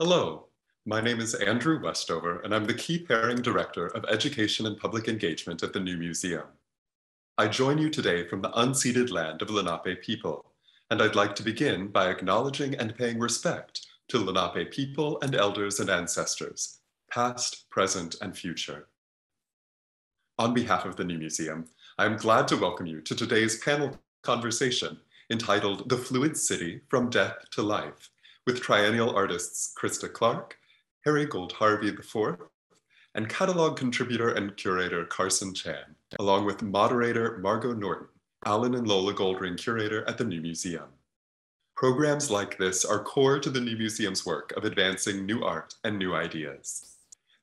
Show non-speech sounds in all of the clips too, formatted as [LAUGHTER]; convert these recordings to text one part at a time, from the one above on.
Hello, my name is Andrew Westover, and I'm the Keith Haring Director of Education and Public Engagement at the New Museum. I join you today from the unceded land of Lenape people, and I'd like to begin by acknowledging and paying respect to Lenape people and elders and ancestors, past, present, and future. On behalf of the New Museum, I'm glad to welcome you to today's panel conversation entitled The Fluid City From Death to Life, with triennial artists Krista Clark, Harry Gould Harvey IV, and catalog contributor and curator Carson Chan, along with moderator Margot Norton, Allen and Lola Goldring curator at the New Museum. Programs like this are core to the New Museum's work of advancing new art and new ideas.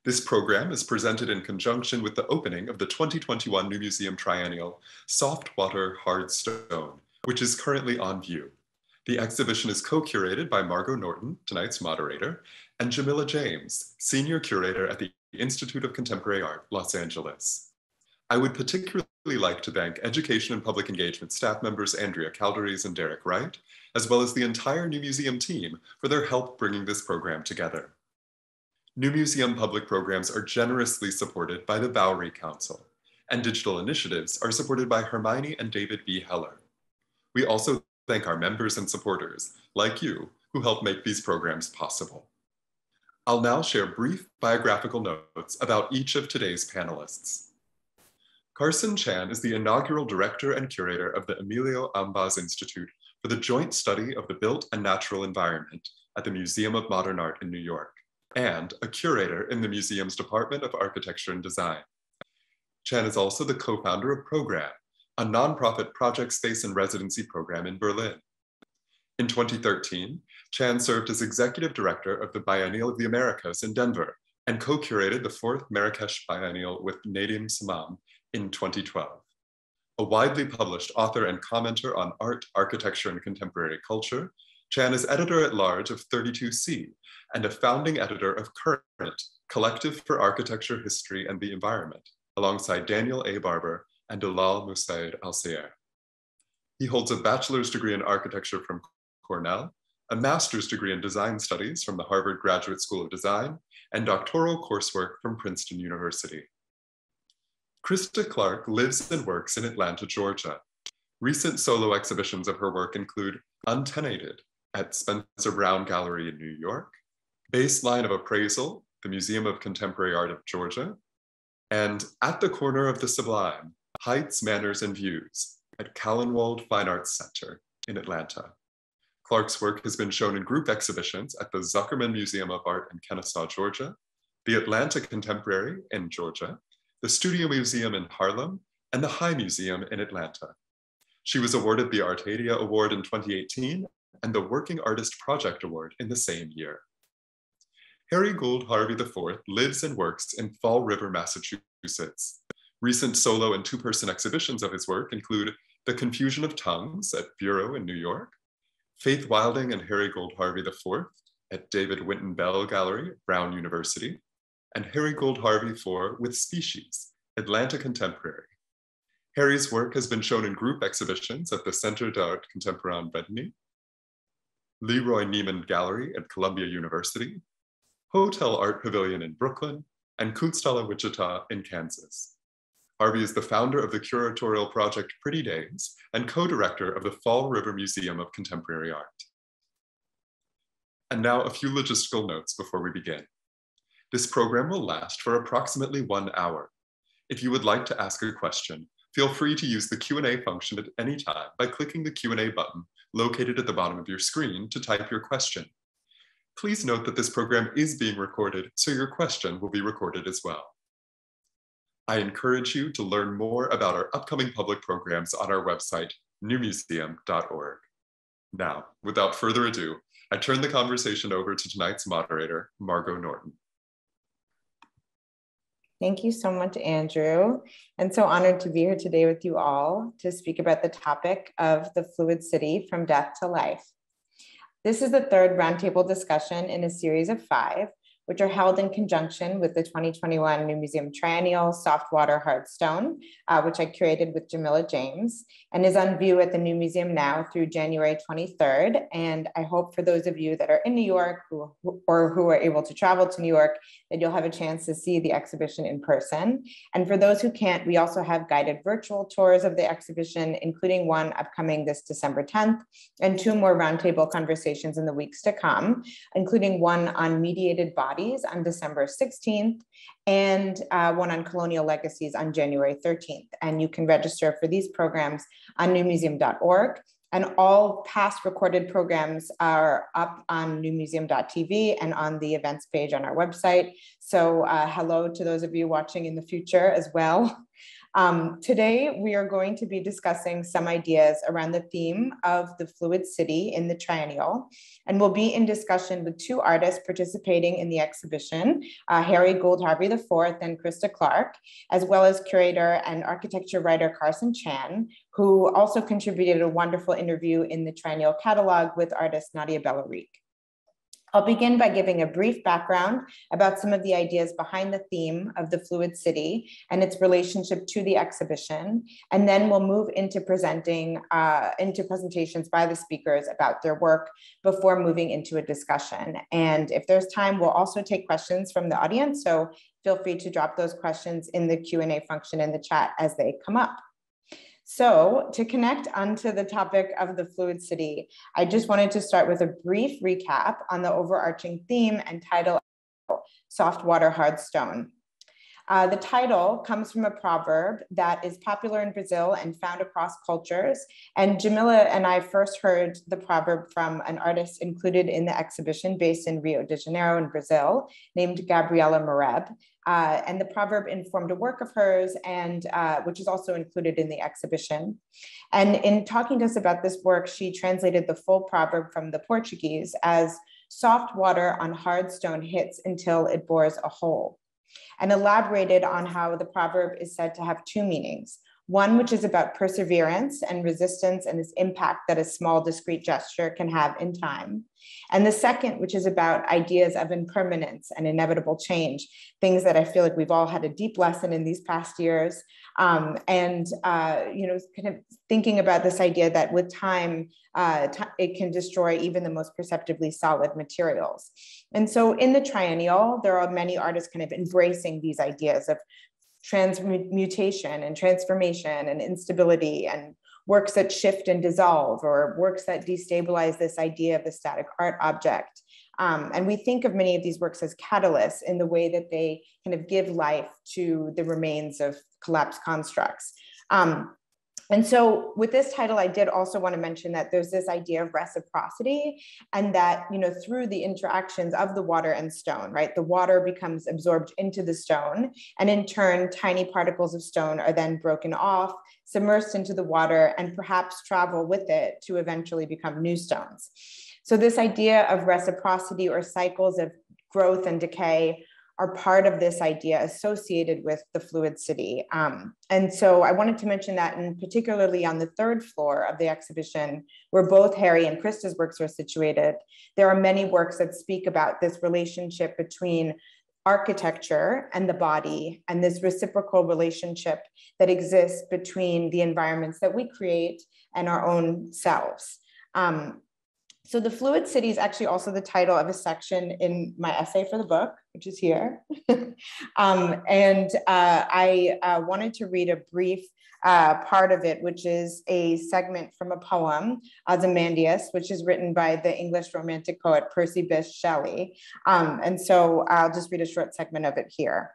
This program is presented in conjunction with the opening of the 2021 New Museum Triennial Soft Water Hard Stone, which is currently on view. The exhibition is co-curated by Margot Norton, tonight's moderator, and Jamillah James, senior curator at the Institute of Contemporary Art, Los Angeles. I would particularly like to thank Education and Public Engagement staff members Andrea Calderes and Derek Wright, as well as the entire New Museum team for their help bringing this program together. New Museum public programs are generously supported by the Bowery Council, and digital initiatives are supported by Hermione and David B. Heller. We also thank our members and supporters, like you, who help make these programs possible. I'll now share brief biographical notes about each of today's panelists. Carson Chan is the inaugural director and curator of the Emilio Ambasz Institute for the Joint Study of the Built and Natural Environment at the Museum of Modern Art in New York, and a curator in the museum's Department of Architecture and Design. Chan is also the co-founder of Program, a nonprofit project space and residency program in Berlin. In 2013, Chan served as executive director of the Biennial of the Americas in Denver and co-curated the fourth Marrakesh Biennial with Nadim Samman in 2012. A widely published author and commenter on art, architecture, and contemporary culture, Chan is editor-at-large of 32C and a founding editor of Current, Collective for Architecture, History, and the Environment, alongside Daniel A. Barber and Dalal Musaid Al. He holds a bachelor's degree in architecture from Cornell, a master's degree in design studies from the Harvard Graduate School of Design, and doctoral coursework from Princeton University. Krista Clark lives and works in Atlanta, Georgia. Recent solo exhibitions of her work include Untenanted at Spencer Brown Gallery in New York, Baseline of Appraisal, the Museum of Contemporary Art of Georgia, and At the Corner of the Sublime, Heights, Manners, and Views at Callanwolde Fine Arts Center in Atlanta. Clark's work has been shown in group exhibitions at the Zuckerman Museum of Art in Kennesaw, Georgia, the Atlanta Contemporary in Georgia, the Studio Museum in Harlem, and the High Museum in Atlanta. She was awarded the Artadia Award in 2018 and the Working Artist Project Award in the same year. Harry Gould Harvey IV lives and works in Fall River, Massachusetts. Recent solo and two-person exhibitions of his work include The Confusion of Tongues at Bureau in New York, Faith Wilding and Harry Gould Harvey IV at David Winton Bell Gallery at Brown University, and Harry Gould Harvey IV with Species, Atlanta Contemporary. Harry's work has been shown in group exhibitions at the Centre d'Art Contemporain Bethany, Leroy Neiman Gallery at Columbia University, Hotel Art Pavilion in Brooklyn, and Kunsthalle Wichita in Kansas. Harvey is the founder of the curatorial project Pretty Days and co-director of the Fall River Museum of Contemporary Art. And now a few logistical notes before we begin. This program will last for approximately one hour. If you would like to ask a question, feel free to use the Q&A function at any time by clicking the Q&A button located at the bottom of your screen to type your question. Please note that this program is being recorded, so your question will be recorded as well. I encourage you to learn more about our upcoming public programs on our website, newmuseum.org. Now, without further ado, I turn the conversation over to tonight's moderator, Margot Norton. Thank you so much, Andrew. And so honored to be here today with you all to speak about the topic of the fluid city from death to life. This is the third roundtable discussion in a series of five which are held in conjunction with the 2021 New Museum Triennial Soft Water Hard Stone, uh, which I curated with Jamillah James, and is on view at the New Museum now through January 23rd. And I hope for those of you that are in New York who, or who are able to travel to New York, that you'll have a chance to see the exhibition in person. And for those who can't, we also have guided virtual tours of the exhibition, including one upcoming this December 10th, and two more roundtable conversations in the weeks to come, including one on mediated bodies on December 16th and uh, one on colonial legacies on January 13th. And you can register for these programs on newmuseum.org. And all past recorded programs are up on newmuseum.tv and on the events page on our website. So uh, hello to those of you watching in the future as well. Um, today, we are going to be discussing some ideas around the theme of the fluid city in the triennial, and we'll be in discussion with two artists participating in the exhibition, uh, Harry Gould Harvey IV and Krista Clark, as well as curator and architecture writer Carson Chan, who also contributed a wonderful interview in the triennial catalog with artist Nadia Belerique. I'll begin by giving a brief background about some of the ideas behind the theme of the Fluid City and its relationship to the exhibition. And then we'll move into presenting, uh, into presentations by the speakers about their work before moving into a discussion. And if there's time, we'll also take questions from the audience. So feel free to drop those questions in the Q&A function in the chat as they come up. So to connect onto the topic of the fluid city, I just wanted to start with a brief recap on the overarching theme and title, Soft Water Hard Stone. Uh, the title comes from a proverb that is popular in Brazil and found across cultures. And Jamillah and I first heard the proverb from an artist included in the exhibition based in Rio de Janeiro in Brazil named Gabriela Mureb. Uh, and the proverb informed a work of hers, and uh, which is also included in the exhibition. And in talking to us about this work, she translated the full proverb from the Portuguese as soft water on hard stone hits until it bores a hole and elaborated on how the proverb is said to have two meanings. One, which is about perseverance and resistance and this impact that a small, discrete gesture can have in time. And the second, which is about ideas of impermanence and inevitable change, things that I feel like we've all had a deep lesson in these past years. Um, and, uh, you know, kind of thinking about this idea that with time, uh, it can destroy even the most perceptively solid materials. And so in the triennial, there are many artists kind of embracing these ideas of transmutation and transformation and instability and works that shift and dissolve or works that destabilize this idea of the static art object. Um, and we think of many of these works as catalysts in the way that they kind of give life to the remains of collapsed constructs. Um, and so with this title, I did also want to mention that there's this idea of reciprocity and that, you know, through the interactions of the water and stone, right, the water becomes absorbed into the stone. And in turn, tiny particles of stone are then broken off, submersed into the water, and perhaps travel with it to eventually become new stones. So this idea of reciprocity or cycles of growth and decay are part of this idea associated with the fluid city. Um, and so I wanted to mention that, and particularly on the third floor of the exhibition, where both Harry and Krista's works are situated, there are many works that speak about this relationship between architecture and the body and this reciprocal relationship that exists between the environments that we create and our own selves. Um, so the fluid city is actually also the title of a section in my essay for the book, which is here. [LAUGHS] um, and uh, I uh, wanted to read a brief uh, part of it, which is a segment from a poem, Ozymandias, which is written by the English romantic poet Percy Bysshe Shelley. Um, and so I'll just read a short segment of it here.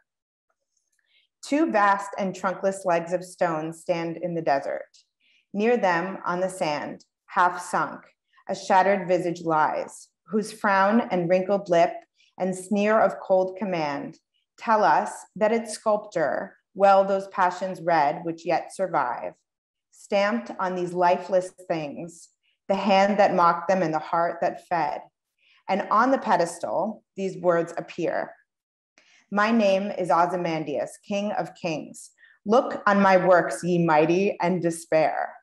Two vast and trunkless legs of stone stand in the desert. Near them, on the sand, half sunk, a shattered visage lies, whose frown and wrinkled lip and sneer of cold command tell us that its sculptor well those passions red which yet survive, stamped on these lifeless things, the hand that mocked them and the heart that fed. And on the pedestal, these words appear. My name is Ozymandias, King of Kings. Look on my works, ye mighty, and despair.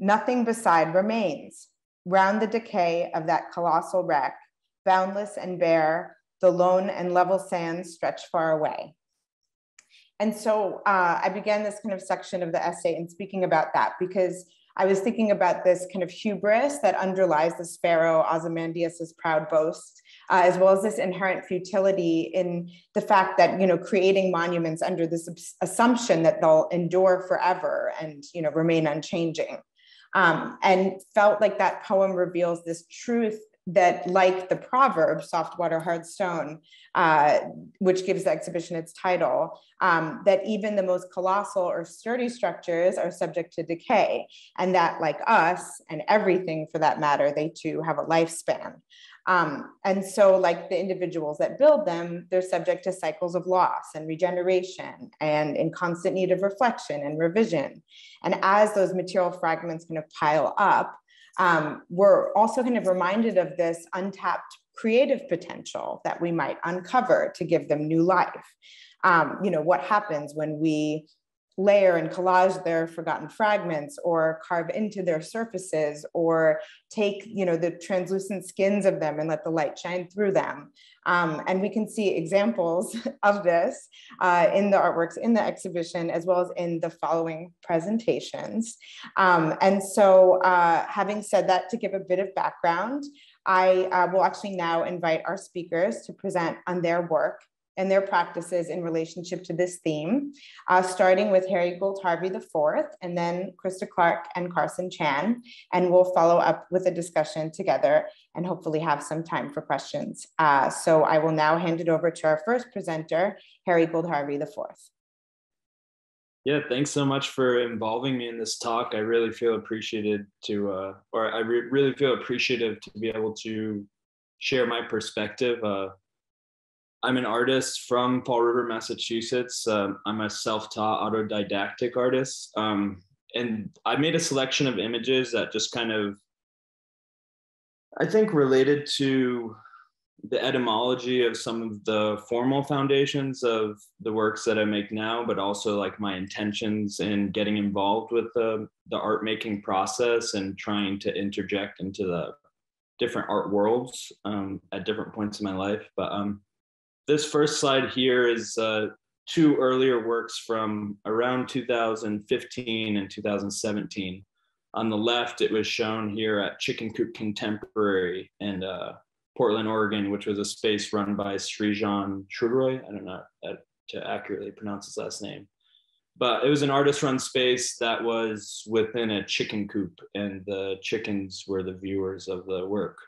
Nothing beside remains round the decay of that colossal wreck, boundless and bare, the lone and level sands stretch far away. And so uh, I began this kind of section of the essay in speaking about that because I was thinking about this kind of hubris that underlies the pharaoh Ozymandias's proud boast, uh, as well as this inherent futility in the fact that you know creating monuments under this assumption that they'll endure forever and you know remain unchanging, um, and felt like that poem reveals this truth that like the proverb soft water hard stone uh, which gives the exhibition its title um, that even the most colossal or sturdy structures are subject to decay and that like us and everything for that matter they too have a lifespan um, and so like the individuals that build them they're subject to cycles of loss and regeneration and in constant need of reflection and revision and as those material fragments kind of pile up um, we're also kind of reminded of this untapped creative potential that we might uncover to give them new life. Um, you know, what happens when we layer and collage their forgotten fragments or carve into their surfaces or take you know the translucent skins of them and let the light shine through them. Um, and we can see examples [LAUGHS] of this uh, in the artworks in the exhibition as well as in the following presentations. Um, and so uh, having said that to give a bit of background I uh, will actually now invite our speakers to present on their work and their practices in relationship to this theme, uh, starting with Harry Gould Harvey IV, and then Krista Clark and Carson Chan, and we'll follow up with a discussion together and hopefully have some time for questions. Uh, so I will now hand it over to our first presenter, Harry Gould Harvey IV. Yeah, thanks so much for involving me in this talk. I really feel appreciated to, uh, or I re really feel appreciative to be able to share my perspective. I'm an artist from Fall River, Massachusetts. Um, I'm a self-taught autodidactic artist. Um, and I made a selection of images that just kind of, I think related to the etymology of some of the formal foundations of the works that I make now, but also like my intentions in getting involved with the, the art making process and trying to interject into the different art worlds um, at different points in my life. But um, this first slide here is uh, two earlier works from around 2015 and 2017. On the left, it was shown here at Chicken Coop Contemporary in uh, Portland, Oregon, which was a space run by Srijan Truderoy. I don't know to accurately pronounce his last name. But it was an artist run space that was within a chicken coop, and the chickens were the viewers of the work.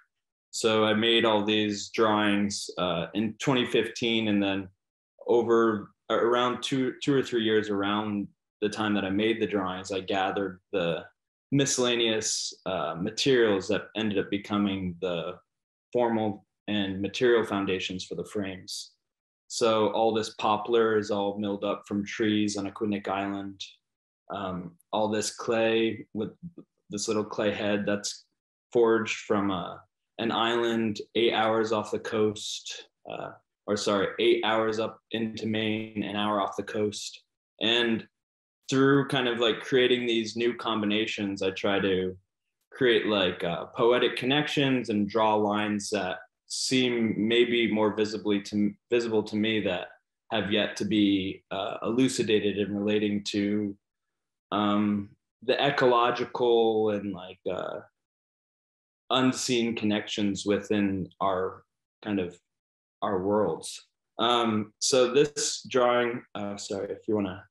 So I made all these drawings uh, in 2015, and then over uh, around two two or three years around the time that I made the drawings, I gathered the miscellaneous uh, materials that ended up becoming the formal and material foundations for the frames. So all this poplar is all milled up from trees on Aquidneck Island. Um, all this clay with this little clay head that's forged from a an island eight hours off the coast, uh, or sorry, eight hours up into Maine, an hour off the coast. And through kind of like creating these new combinations, I try to create like uh, poetic connections and draw lines that seem maybe more visibly to visible to me that have yet to be uh, elucidated in relating to um, the ecological and like uh, unseen connections within our kind of our worlds. Um, so this drawing, uh, sorry, if you want to,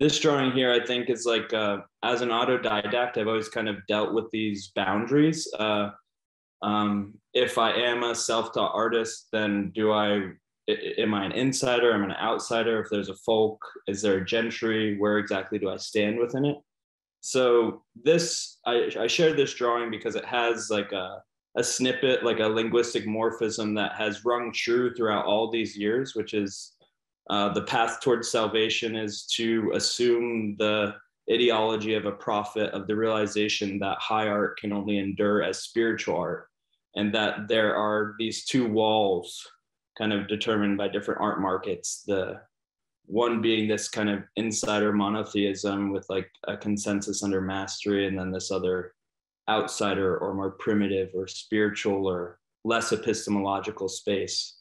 this drawing here, I think is like, uh, as an autodidact, I've always kind of dealt with these boundaries. Uh, um, if I am a self-taught artist, then do I, am I an insider? Am I an outsider? If there's a folk, is there a gentry? Where exactly do I stand within it? So this, I, I shared this drawing because it has like a, a snippet, like a linguistic morphism that has rung true throughout all these years, which is uh, the path towards salvation is to assume the ideology of a prophet of the realization that high art can only endure as spiritual art and that there are these two walls kind of determined by different art markets the one being this kind of insider monotheism with like a consensus under mastery, and then this other outsider or more primitive or spiritual or less epistemological space.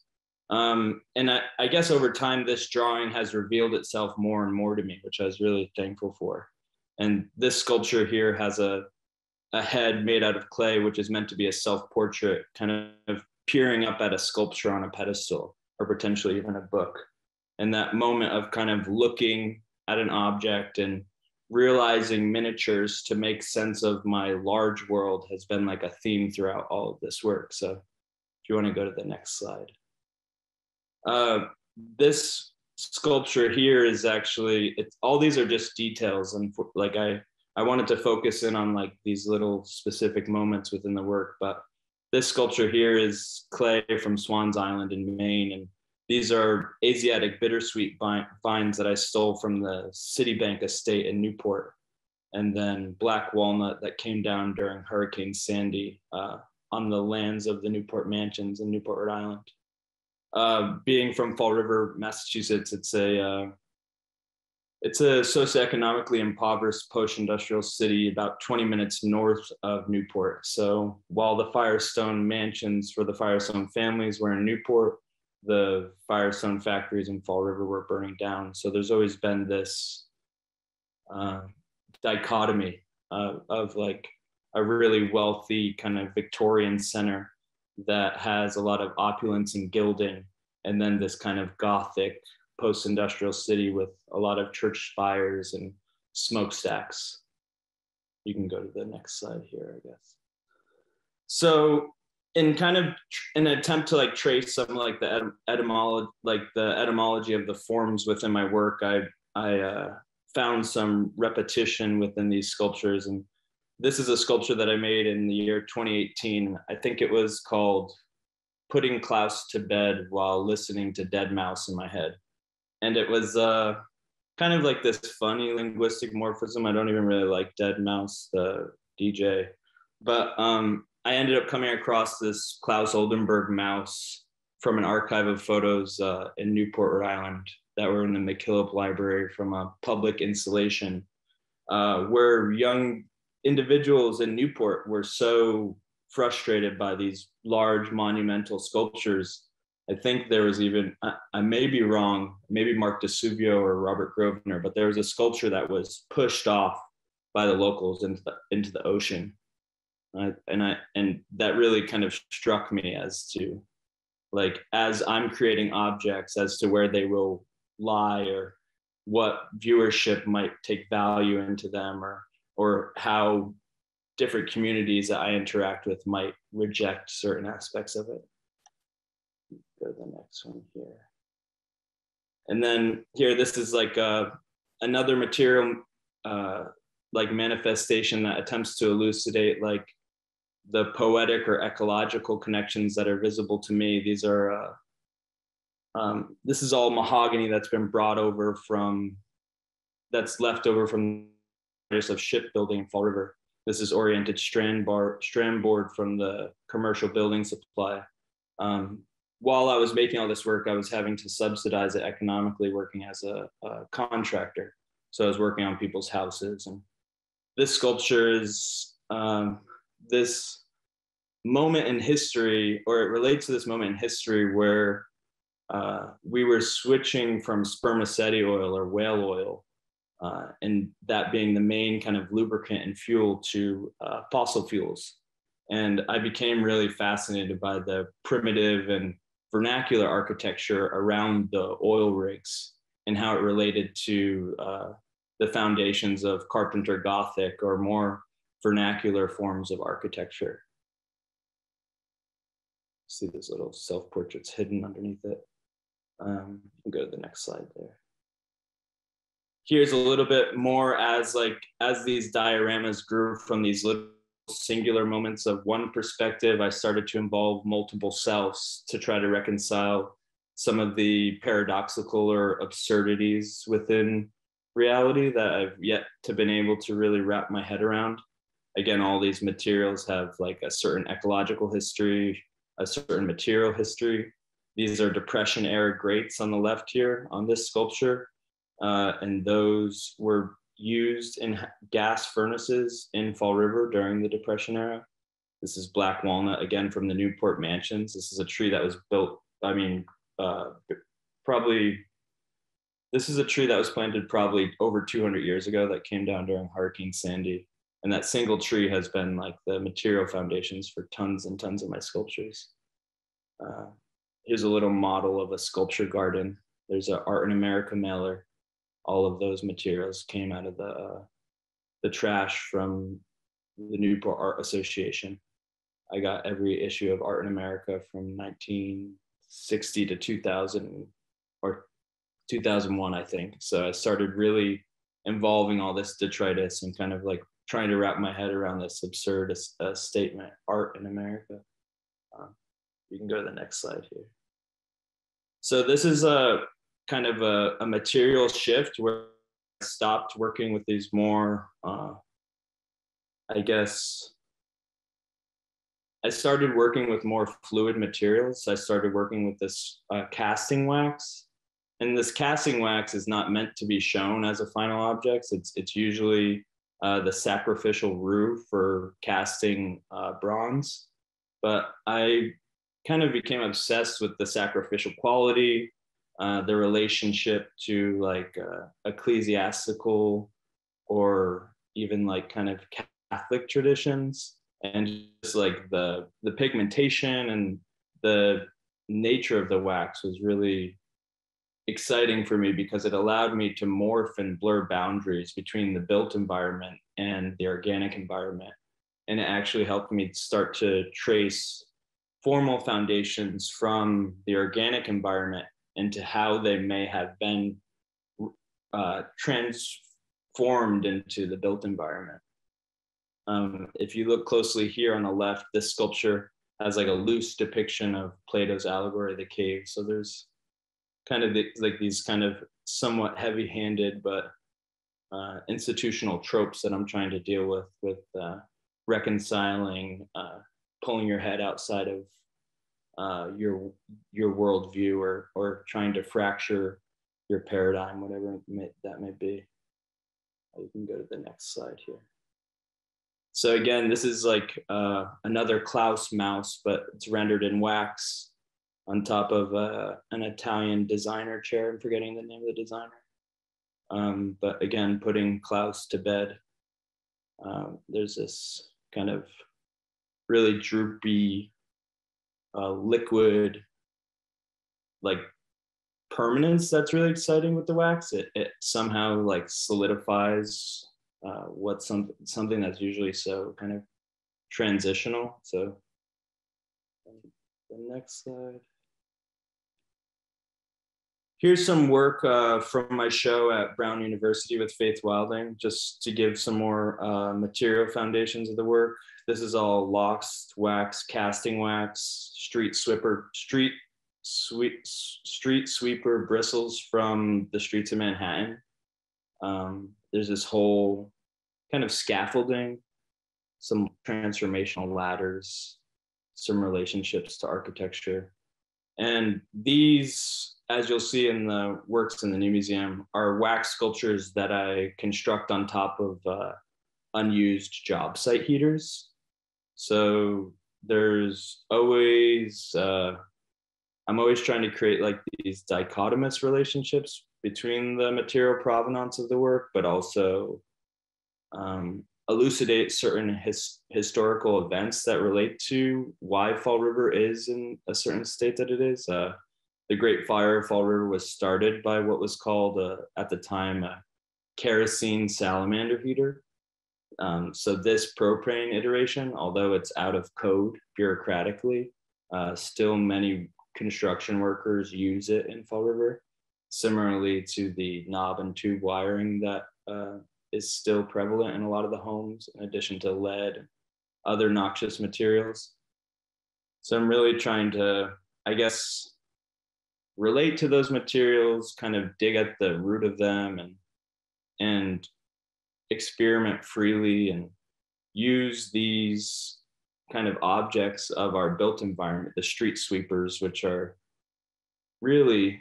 Um, and I, I guess over time, this drawing has revealed itself more and more to me, which I was really thankful for. And this sculpture here has a, a head made out of clay, which is meant to be a self portrait, kind of peering up at a sculpture on a pedestal or potentially even a book. And that moment of kind of looking at an object and realizing miniatures to make sense of my large world has been like a theme throughout all of this work. So if you want to go to the next slide. Uh, this sculpture here is actually, it's, all these are just details. And for, like I, I wanted to focus in on like these little specific moments within the work, but this sculpture here is clay from Swans Island in Maine. And these are Asiatic bittersweet vines that I stole from the Citibank estate in Newport. And then black walnut that came down during Hurricane Sandy uh, on the lands of the Newport Mansions in Newport, Rhode Island. Uh, being from Fall River, Massachusetts, it's a uh, it's a socioeconomically impoverished post-industrial city about 20 minutes north of Newport. So while the Firestone mansions for the Firestone families were in Newport, the Firestone factories in Fall River were burning down. So there's always been this uh, dichotomy uh, of like a really wealthy kind of Victorian center that has a lot of opulence and gilding, and then this kind of Gothic post-industrial city with a lot of church spires and smokestacks. You can go to the next slide here, I guess. So in kind of an attempt to like trace some like the etymology, like the etymology of the forms within my work, I I uh, found some repetition within these sculptures, and this is a sculpture that I made in the year 2018. I think it was called "Putting Klaus to Bed While Listening to deadmau5 in My Head," and it was uh, kind of like this funny linguistic morphism. I don't even really like deadmau5 the DJ, but um, I ended up coming across this Claes Oldenburg mouse from an archive of photos uh, in Newport, Rhode Island, that were in the McKillop Library from a public installation, uh, where young individuals in Newport were so frustrated by these large monumental sculptures. I think there was even, I, I may be wrong, maybe Mark di Suvero or Robert Grosvenor, but there was a sculpture that was pushed off by the locals into the, into the ocean I, and I and that really kind of struck me as to like as I'm creating objects as to where they will lie or what viewership might take value into them or or how different communities that I interact with might reject certain aspects of it. Go to the next one here. And then here, this is like uh, another material uh, like manifestation that attempts to elucidate like the poetic or ecological connections that are visible to me. These are, uh, um, this is all mahogany that's been brought over from, that's left over from of shipbuilding in Fall River. This is oriented strand bar, strand board from the commercial building supply. Um, while I was making all this work, I was having to subsidize it economically working as a, a contractor. So I was working on people's houses and this sculpture is um, this moment in history, or it relates to this moment in history where uh, we were switching from spermaceti oil or whale oil, uh, and that being the main kind of lubricant and fuel to uh, fossil fuels. And I became really fascinated by the primitive and vernacular architecture around the oil rigs and how it related to uh, the foundations of Carpenter Gothic or more vernacular forms of architecture. See those little self-portraits hidden underneath it. Um, go to the next slide there. Here's a little bit more as like as these dioramas grew from these little singular moments of one perspective, I started to involve multiple selves to try to reconcile some of the paradoxical or absurdities within reality that I've yet to been able to really wrap my head around again, all these materials have like a certain ecological history, a certain material history. These are Depression era grates on the left here on this sculpture. Uh, and those were used in gas furnaces in Fall River during the Depression era. This is black walnut, again, from the Newport Mansions. This is a tree that was built, I mean, uh, probably this is a tree that was planted probably over 200 years ago that came down during Hurricane Sandy. And that single tree has been like the material foundations for tons and tons of my sculptures. Uh, here's a little model of a sculpture garden. There's an Art in America mailer. All of those materials came out of the, uh, the trash from the Newport Art Association. I got every issue of Art in America from 1960 to 2000 or 2001, I think. So I started really involving all this detritus and kind of like trying to wrap my head around this absurd uh, statement art in America. Um, you can go to the next slide here. So this is a kind of a, a material shift where I stopped working with these more, uh, I guess, I started working with more fluid materials. I started working with this uh, casting wax and this casting wax is not meant to be shown as a final object. It's it's usually uh, the sacrificial roux for casting uh, bronze. But I kind of became obsessed with the sacrificial quality, uh, the relationship to like uh, ecclesiastical or even like kind of Catholic traditions, and just like the the pigmentation and the nature of the wax was really exciting for me because it allowed me to morph and blur boundaries between the built environment and the organic environment. And it actually helped me start to trace formal foundations from the organic environment into how they may have been uh, transformed into the built environment. Um, if you look closely here on the left, this sculpture has like a loose depiction of Plato's allegory of the cave. So there's kind of the, like these kind of somewhat heavy-handed but uh, institutional tropes that I'm trying to deal with with uh, reconciling, uh, pulling your head outside of uh, your your worldview or or trying to fracture your paradigm, whatever may, that may be. You can go to the next slide here. So again, this is like uh, another Klaus mouse, but it's rendered in wax on top of uh, an Italian designer chair. I'm forgetting the name of the designer. Um, but again, putting Klaus to bed. Um, there's this kind of really droopy, uh, liquid, like permanence that's really exciting with the wax. It, it somehow like solidifies uh, what's some, something that's usually so kind of transitional. So the next slide. Here's some work uh, from my show at Brown University with Faith Wilding, just to give some more uh, material foundations of the work. This is all lost wax, casting wax, street sweeper, street sweep, street sweeper bristles from the streets of Manhattan. Um, there's this whole kind of scaffolding, some transformational ladders, some relationships to architecture. And these as you'll see in the works in the new museum, are wax sculptures that I construct on top of uh, unused job site heaters. So there's always, uh, I'm always trying to create like these dichotomous relationships between the material provenance of the work, but also um, elucidate certain his, historical events that relate to why Fall River is in a certain state that it is. Uh, the Great Fire of Fall River was started by what was called uh, at the time a kerosene salamander heater. Um, so this propane iteration, although it's out of code bureaucratically, uh, still many construction workers use it in Fall River. Similarly to the knob and tube wiring that uh, is still prevalent in a lot of the homes, in addition to lead, other noxious materials. So I'm really trying to, I guess, relate to those materials, kind of dig at the root of them and and experiment freely and use these kind of objects of our built environment, the street sweepers, which are really,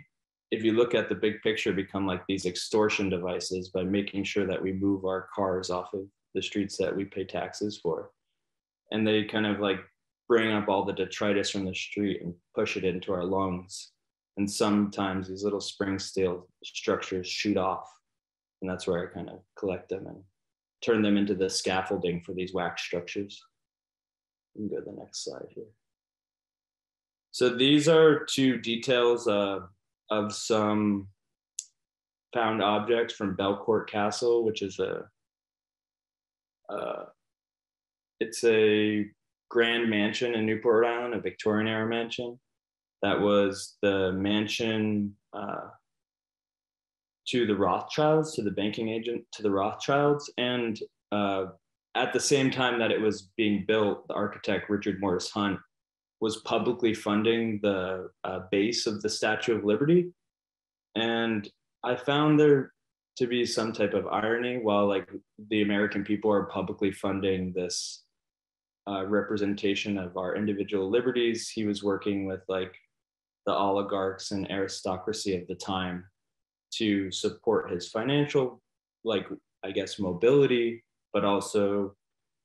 if you look at the big picture, become like these extortion devices by making sure that we move our cars off of the streets that we pay taxes for. And they kind of like bring up all the detritus from the street and push it into our lungs and sometimes these little spring steel structures shoot off. And that's where I kind of collect them and turn them into the scaffolding for these wax structures. You can go to the next slide here. So these are two details uh, of some found objects from Belcourt Castle, which is a uh, it's a grand mansion in Newport, Rhode Island, a Victorian era mansion. That was the mansion uh, to the Rothschilds, to the banking agent, to the Rothschilds. And uh, at the same time that it was being built, the architect Richard Morris Hunt was publicly funding the uh, base of the Statue of Liberty. And I found there to be some type of irony while like the American people are publicly funding this uh, representation of our individual liberties. He was working with like the oligarchs and aristocracy of the time to support his financial, like I guess, mobility, but also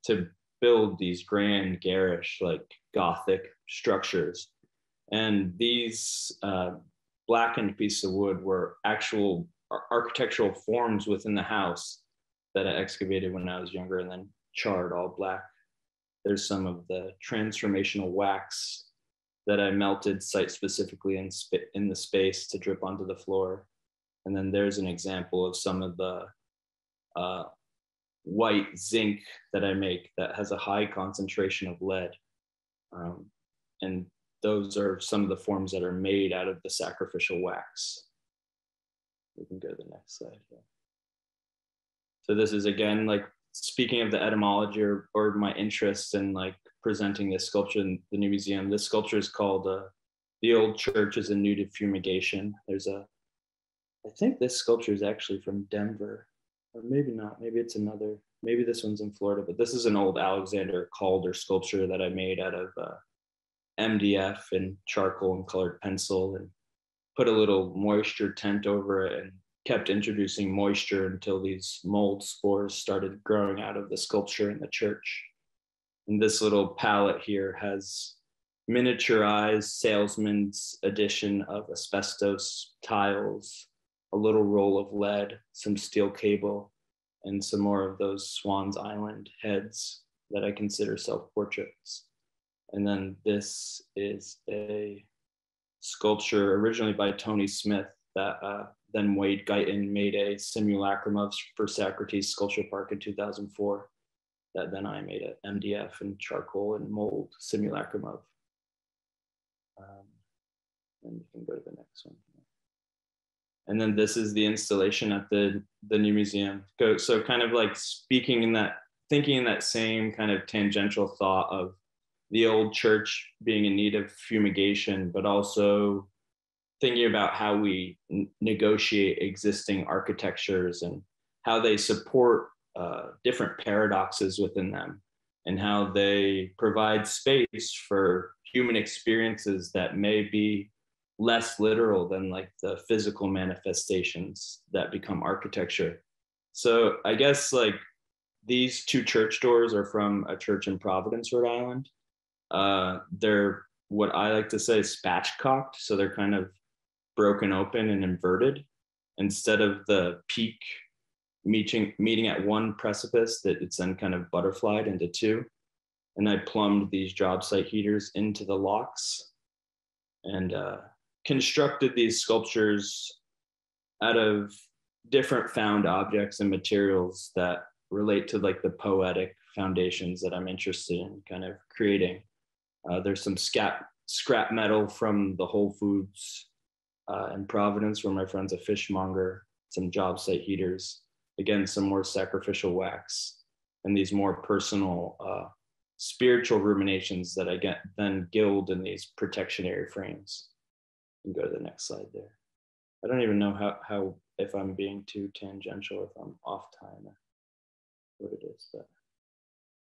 to build these grand, garish, like Gothic structures. And these uh, blackened pieces of wood were actual architectural forms within the house that I excavated when I was younger and then charred all black. There's some of the transformational wax that I melted site specifically in, sp- in the space to drip onto the floor. And then there's an example of some of the uh, white zinc that I make that has a high concentration of lead. Um, and those are some of the forms that are made out of the sacrificial wax. We can go to the next slide here. So this is again, like speaking of the etymology or, or my interest in like presenting this sculpture in the new museum. This sculpture is called uh, The Old Church is a Nuded Fumigation. There's a, I think this sculpture is actually from Denver, or maybe not, maybe it's another, maybe this one's in Florida, but this is an old Alexander Calder sculpture that I made out of uh, MDF and charcoal and colored pencil and put a little moisture tent over it and kept introducing moisture until these mold spores started growing out of the sculpture in the church. And this little palette here has miniaturized salesman's edition of asbestos tiles, a little roll of lead, some steel cable, and some more of those Swan's Island heads that I consider self portraits. And then this is a sculpture originally by Tony Smith that uh, then Wade Guyton made a simulacrum of for Socrates Sculpture Park in 2004 that then I made an MDF and charcoal and mold simulacrum of. Um, and you can go to the next one. And then this is the installation at the, the new museum. Go, so kind of like speaking in that, thinking in that same kind of tangential thought of the old church being in need of fumigation, but also thinking about how we n- negotiate existing architectures and how they support uh, different paradoxes within them and how they provide space for human experiences that may be less literal than like the physical manifestations that become architecture. So I guess like these two church doors are from a church in Providence, Rhode Island. Uh, they're what I like to say spatchcocked. So they're kind of broken open and inverted instead of the peak meeting meeting at one precipice that it's then kind of butterflied into two. And I plumbed these job site heaters into the locks and uh, constructed these sculptures out of different found objects and materials that relate to like the poetic foundations that I'm interested in kind of creating. Uh, there's some scrap scrap metal from the Whole Foods uh, in Providence, where my friend's a fishmonger. Some job site heaters, again, some more sacrificial wax, and these more personal uh, spiritual ruminations that I get then gild in these protectionary frames. And go to the next slide there. I don't even know how, how if I'm being too tangential, if I'm off time, what it is, but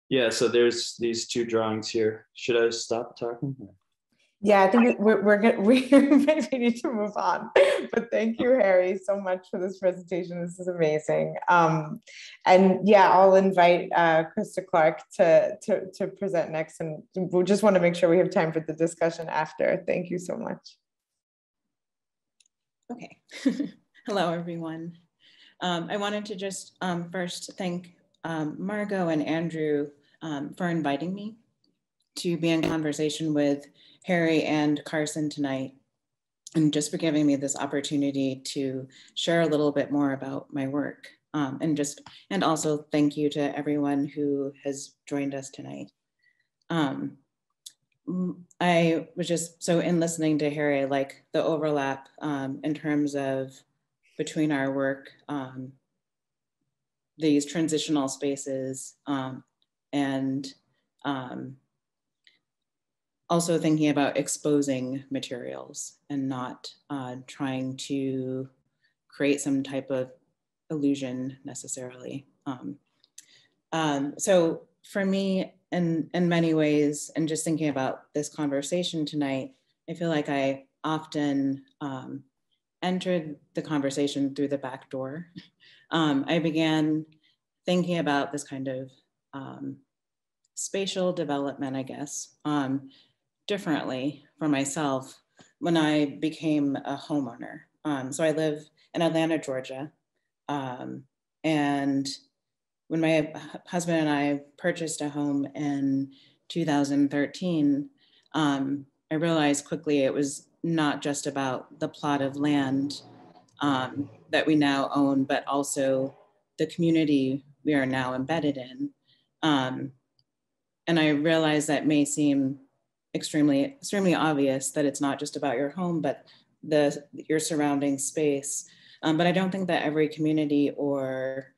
yeah. So there's these two drawings here. Should I stop talking? Yeah, I think we're, we're. [LAUGHS] We maybe need to move on. But thank you, Harry, so much for this presentation. This is amazing. Um, and yeah, I'll invite uh, Krista Clark to, to, to present next. And we just want to make sure we have time for the discussion after. Thank you so much. Okay. [LAUGHS] Hello, everyone. Um, I wanted to just um, first thank um, Margot and Andrew um, for inviting me to be in conversation with Harry and Carson tonight, and just for giving me this opportunity to share a little bit more about my work. Um, and just, and also thank you to everyone who has joined us tonight. Um, I was just, so in listening to Harry, like the overlap um, in terms of between our work, um, these transitional spaces um, and um, also thinking about exposing materials and not uh, trying to create some type of illusion necessarily. Um, um, so for me, in, in many ways, and just thinking about this conversation tonight, I feel like I often um, entered the conversation through the back door. [LAUGHS] Um, I began thinking about this kind of um, spatial development, I guess, um, differently for myself when I became a homeowner. Um, so I live in Atlanta, Georgia. Um, and when my husband and I purchased a home in 2013, um, I realized quickly it was not just about the plot of land um, that we now own, but also the community we are now embedded in. Um, and I realize that may seem extremely extremely obvious that it's not just about your home but the your surrounding space. Um, but i don't think that every community or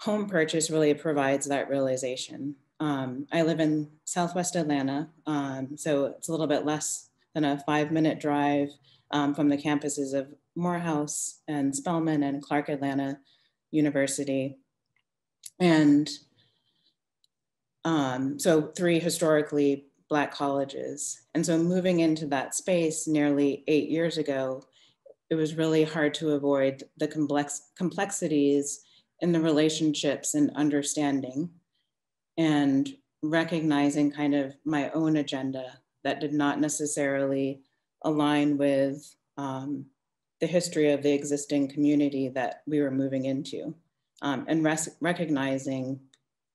home purchase really provides that realization. Um, i live in southwest atlanta um, so it's a little bit less than a five minute drive um, from the campuses of morehouse and spelman and clark atlanta university. And um, so three historically Black colleges. And so moving into that space nearly eight years ago, it was really hard to avoid the complex complexities in the relationships and understanding and recognizing kind of my own agenda that did not necessarily align with um, the history of the existing community that we were moving into um, and recognizing,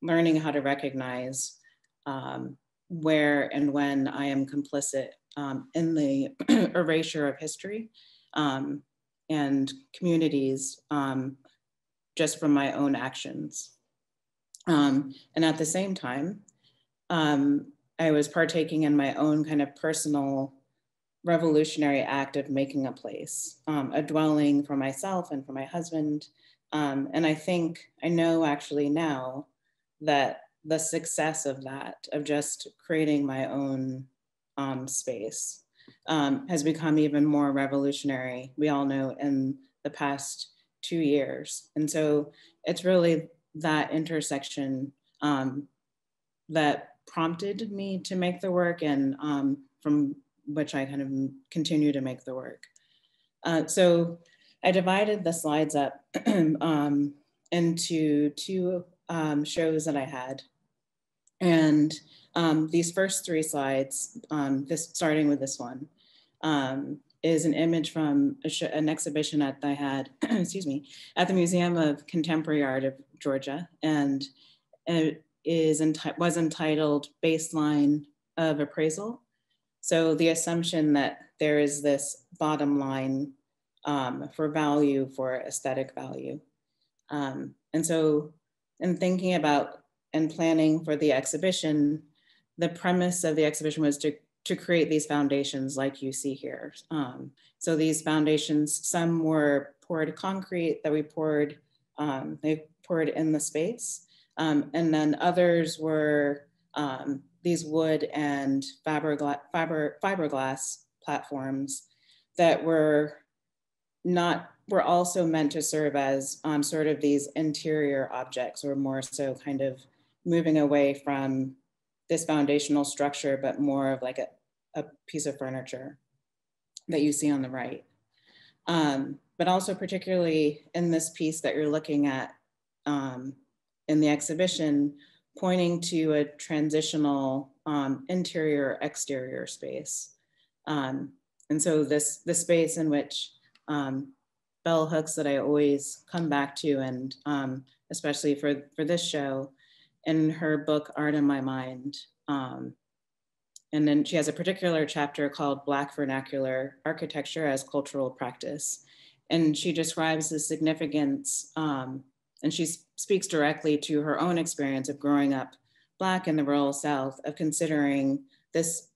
learning how to recognize um, where and when I am complicit um, in the [CLEARS THROAT] erasure of history um, and communities um, just from my own actions. Um, and at the same time, um, I was partaking in my own kind of personal revolutionary act of making a place, a dwelling for myself and for my husband. and I think I know actually now that the success of that, of just creating my own um, space, um, has become even more revolutionary, we all know, in the past two years. And so it's really that intersection um, that prompted me to make the work and um, from which I kind of continue to make the work. Uh, so I divided the slides up [CLEARS THROAT] um, into two um, shows that I had. And um, these first three slides, um, this starting with this one, um, is an image from an exhibition that I had, [CLEARS THROAT] excuse me, at the Museum of Contemporary Art of Georgia, and it is enti was entitled "Baseline of Appraisal." So the assumption that there is this bottom line um, for value, for aesthetic value, um, and so in thinking about and planning for the exhibition, the premise of the exhibition was to, to create these foundations like you see here. Um, so these foundations, some were poured concrete that we poured, um, they poured in the space. Um, and then others were um, these wood and fiberglass, fiber, fiberglass platforms that were not were also meant to serve as um, sort of these interior objects or more so kind of moving away from this foundational structure, but more of like a, a piece of furniture that you see on the right. Um, but also particularly in this piece that you're looking at um, in the exhibition, pointing to a transitional um, interior exterior space. Um, and so this the space in which um, bell hooks that I always come back to, and um, especially for, for this show, in her book, Art in My Mind. Um, and then she has a particular chapter called Black Vernacular Architecture as Cultural Practice. And she describes the significance, um, and she speaks directly to her own experience of growing up Black in the rural South, of considering this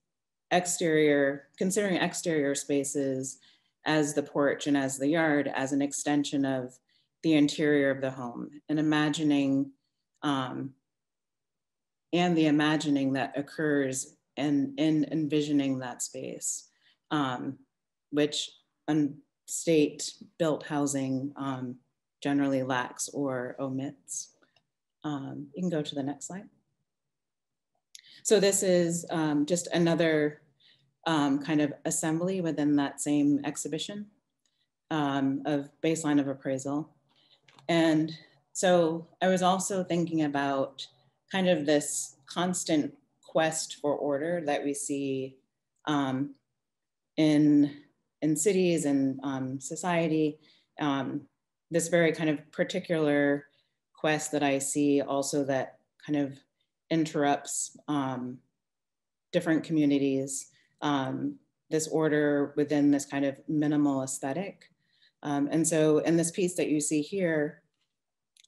exterior, considering exterior spaces as the porch and as the yard as an extension of the interior of the home and imagining um, and the imagining that occurs and in envisioning that space, um, which state built housing um, generally lacks or omits. Um, you can go to the next slide. So this is um, just another um, kind of assembly within that same exhibition um, of baseline of appraisal. And so I was also thinking about kind of this constant quest for order that we see um, in, in cities and um, society. Um, this very kind of particular quest that I see also that kind of interrupts um, different communities um, this order within this kind of minimal aesthetic. Um, and so in this piece that you see here,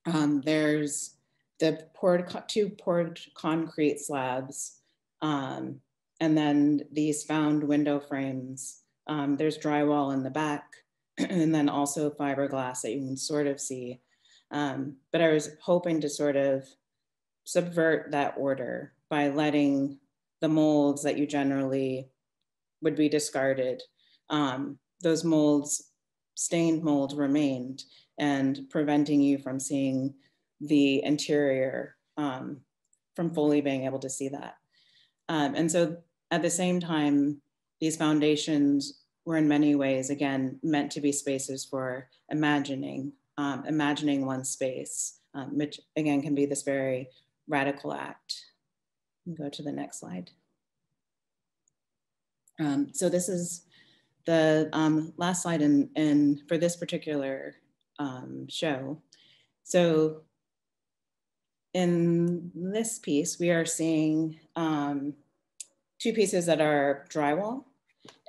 um, there's the poured two poured concrete slabs, um, and then these found window frames. Um, there's drywall in the back, [CLEARS THROAT] and then also fiberglass that you can sort of see. Um, but I was hoping to sort of subvert that order by letting the molds that you generally would be discarded. Um, those molds, stained mold remained and preventing you from seeing the interior um, from fully being able to see that. Um, and so at the same time, these foundations were in many ways, again, meant to be spaces for imagining, um, imagining one space, um, which again can be this very radical act. Go to the next slide. Um, so this is the um, last slide in, in, for this particular um, show. So in this piece, we are seeing um, two pieces that are drywall.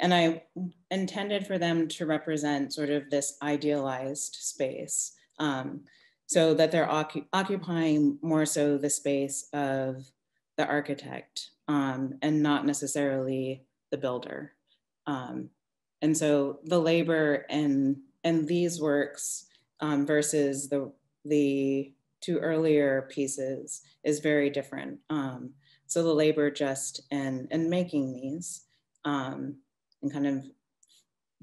And I intended for them to represent sort of this idealized space um, so that they're occu occupying more so the space of the architect um, and not necessarily the builder. Um, and so the labor and and these works um, versus the the two earlier pieces is very different. Um, so the labor just in in making these um, and kind of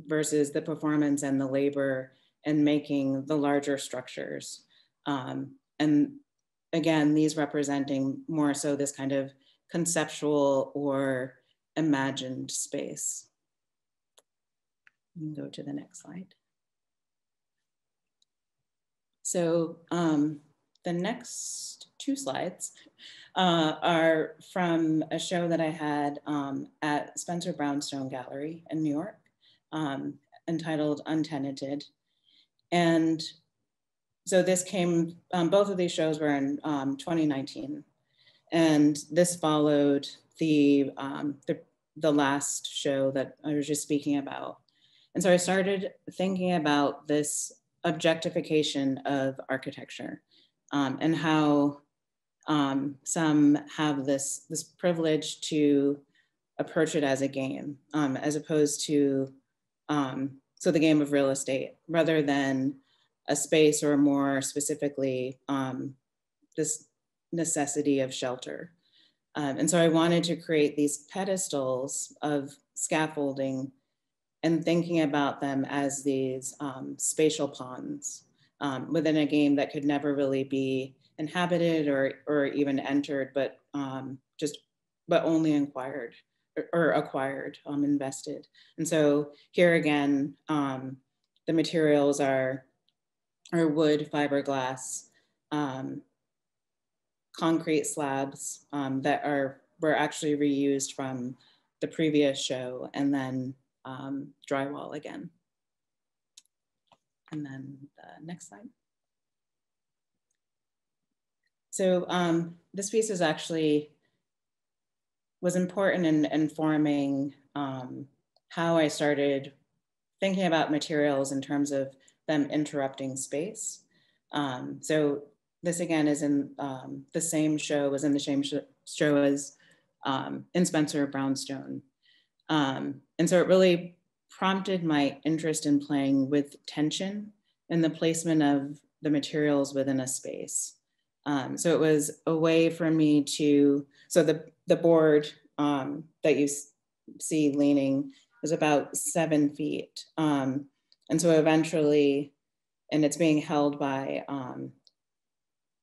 versus the performance and the labor and making the larger structures. Um, and again, these representing more so this kind of conceptual or imagined space. go to the next slide. So um, the next two slides uh, are from a show that I had um, at Spencer Brownstone Gallery in New York um, entitled Untenanted. And so this came, um, both of these shows were in um, 2019. And this followed the, um, the, the last show that I was just speaking about. And so I started thinking about this objectification of architecture um, and how um, some have this, this privilege to approach it as a game, um, as opposed to, um, so the game of real estate, rather than a space or more specifically um, this necessity of shelter. Um, and so I wanted to create these pedestals of scaffolding and thinking about them as these um, spatial ponds um, within a game that could never really be inhabited or, or even entered, but um, just, but only inquired or, or acquired, um, invested. And so here again, um, the materials are, are wood, fiberglass, concrete slabs um, that are were actually reused from the previous show and then um, drywall again. and then the next slide. So um, this piece is actually was important in informing um, how I started thinking about materials in terms of them interrupting space. Um, so this again is in um, the same show, was in the same sh show as um, in Spencer Brownstone. Um, and so it really prompted my interest in playing with tension and the placement of the materials within a space. Um, so it was a way for me to, so the, the board um, that you see leaning is about seven feet. Um, and so eventually, and it's being held by um,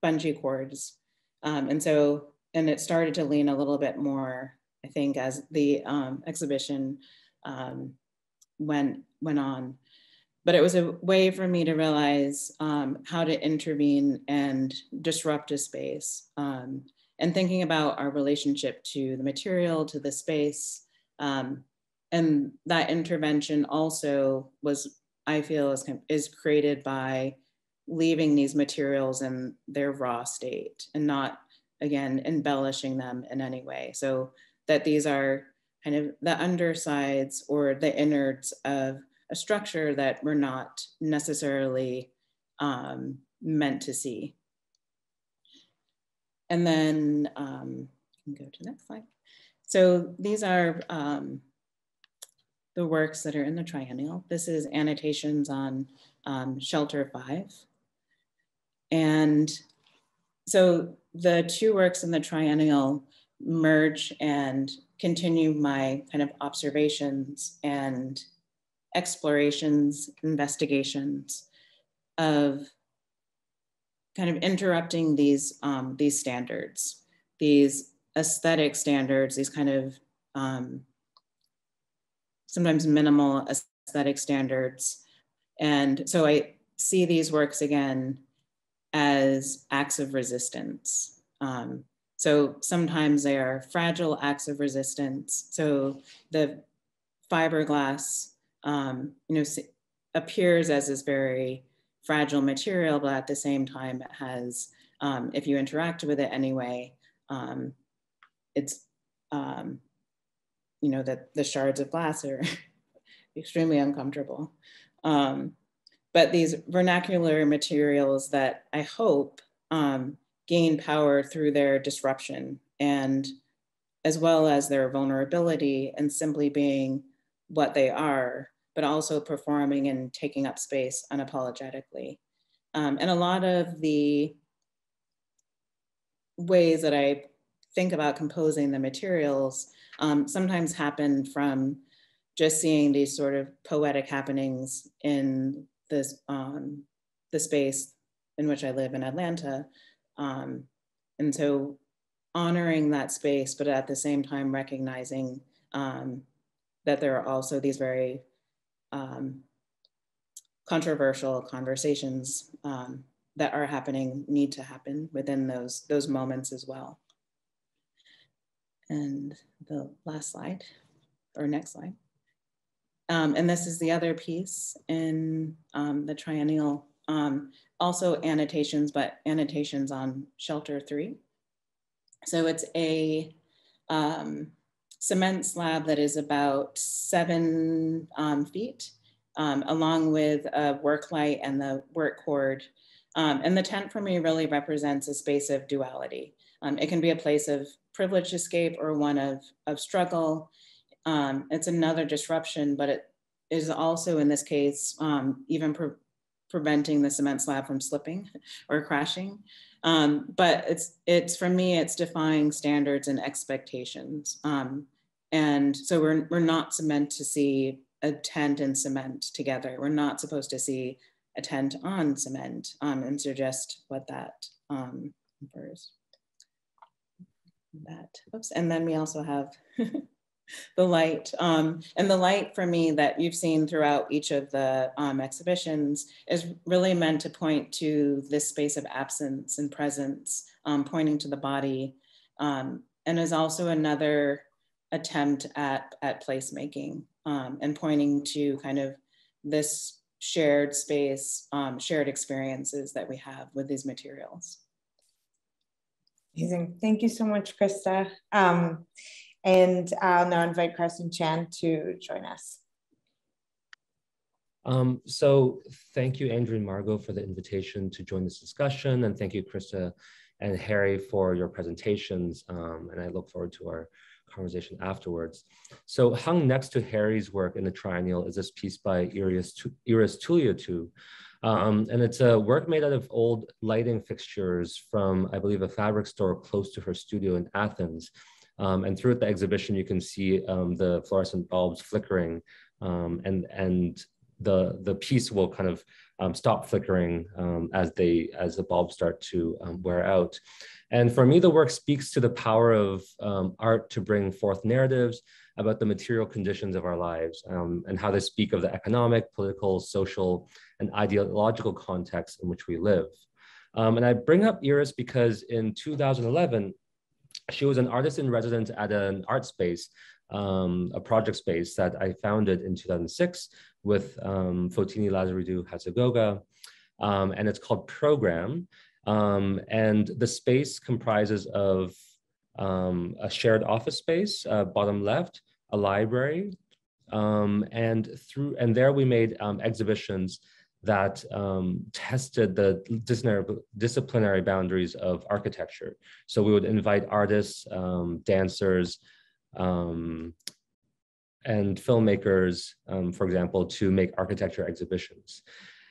bungee cords. Um, and so, and it started to lean a little bit more, I think, as the um, exhibition um, went, went on. But it was a way for me to realize how to intervene and disrupt a space and thinking about our relationship to the material, to the space. Um, and that intervention also was, I feel, is, is created by leaving these materials in their raw state and not, again, embellishing them in any way. So that these are kind of the undersides or the innards of a structure that we're not necessarily um, meant to see. And then um, go to the next slide. So these are um, the works that are in the triennial. This is annotations on um, shelter five. And so the two works in the triennial merge and continue my kind of observations and explorations, investigations of kind of interrupting these, um, these standards, these aesthetic standards, these kind of um, sometimes minimal aesthetic standards. And so I see these works again as acts of resistance. Um, so sometimes they are fragile acts of resistance. So the fiberglass, um, you know, appears as this very fragile material, but at the same time, it has, um, if you interact with it anyway, um, it's, um, you know, that the shards of glass are [LAUGHS] extremely uncomfortable. Um, but these vernacular materials that I hope um, gain power through their disruption and as well as their vulnerability and simply being what they are but also performing and taking up space unapologetically. Um, and a lot of the ways that I think about composing the materials um, sometimes happen from just seeing these sort of poetic happenings in this um, the space in which I live in Atlanta. Um, and so honoring that space, but at the same time recognizing um, that there are also these very um, controversial conversations um, that are happening need to happen within those, those moments as well. And the last slide, or next slide. Um, and this is the other piece in um, the triennial, um, also annotations, but annotations on shelter three. So it's a um, cement slab that is about seven um, feet, um, along with a work light and the work cord. And the tent for me really represents a space of duality. It can be a place of privileged escape or one of, of struggle. Um, it's another disruption, but it is also in this case, um, even pre preventing the cement slab from slipping [LAUGHS] or crashing. Um, but it's it's for me, it's defying standards and expectations. Um, and so we're we're not meant to see a tent and cement together. We're not supposed to see a tent on cement um, and suggest what that um, infers. That, oops, and then we also have [LAUGHS] the light. Um, and the light for me that you've seen throughout each of the um, exhibitions is really meant to point to this space of absence and presence, um, pointing to the body, um, and is also another attempt at, at placemaking um, and pointing to kind of this shared space, um, shared experiences that we have with these materials. Amazing. Thank you so much, Krista. And I'll now invite Carson Chan to join us. Um, so thank you, Andrew and Margot, for the invitation to join this discussion. And thank you, Krista and Harry, for your presentations. Um, and I look forward to our conversation afterwards. So hung next to Harry's work in the triennial is this piece by Iris, Iris. Um, and it's a work made out of old lighting fixtures from, I believe, a fabric store close to her studio in Athens. Um, and throughout the exhibition, you can see um, the fluorescent bulbs flickering um, and, and the, the piece will kind of um, stop flickering um, as, they, as the bulbs start to wear out. And for me, the work speaks to the power of art to bring forth narratives about the material conditions of our lives um, and how they speak of the economic, political, social, and ideological context in which we live. Um, and I bring up Iris because in 2011, she was an artist in residence at an art space, um, a project space that I founded in 2006 with um, Fotini Lazaridou Hatzigoga. Um, and it's called Program. Um, and the space comprises of um, a shared office space, uh, bottom left, a library, um, and through and there we made exhibitions that um, tested the disciplinary, disciplinary boundaries of architecture. So we would invite artists, um, dancers, um, and filmmakers, um, for example, to make architecture exhibitions.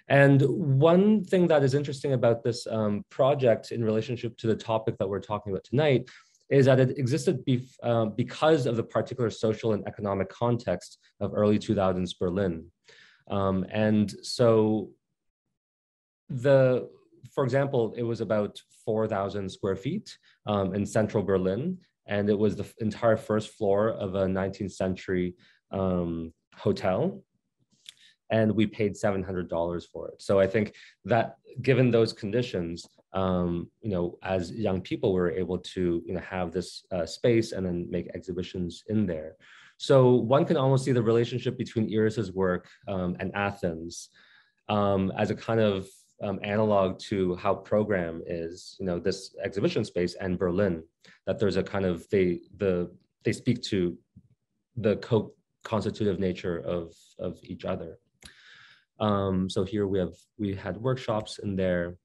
And one thing that is interesting about this um, project in relationship to the topic that we're talking about tonight is that it existed uh, because of the particular social and economic context of early 2000s Berlin. Um, and so the, for example, it was about 4,000 square feet um, in central Berlin, and it was the entire first floor of a 19th century um, hotel. And we paid $700 for it. So I think that given those conditions, um, you know, as young people, we were able to, you know, have this uh, space and then make exhibitions in there. So one can almost see the relationship between Iris's work um, and Athens um, as a kind of um, analog to how program is, you know, this exhibition space and Berlin, that there's a kind of, they, the, they speak to the co-constitutive nature of, of each other. Um, so here we have, we had workshops in there.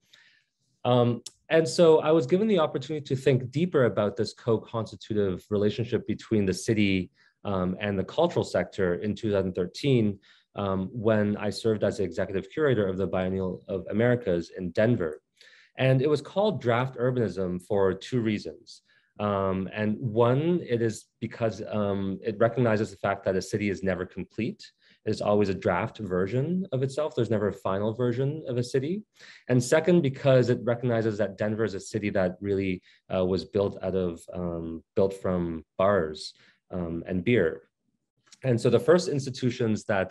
Um, and so I was given the opportunity to think deeper about this co-constitutive relationship between the city um, and the cultural sector in 2013 um, when I served as the executive curator of the Biennial of Americas in Denver. And it was called draft urbanism for two reasons. Um, and one, it is because um, it recognizes the fact that a city is never complete It's always a draft version of itself. There's never a final version of a city. And second, because it recognizes that Denver is a city that really uh, was built out of, um, built from bars um, and beer. And so the first institutions that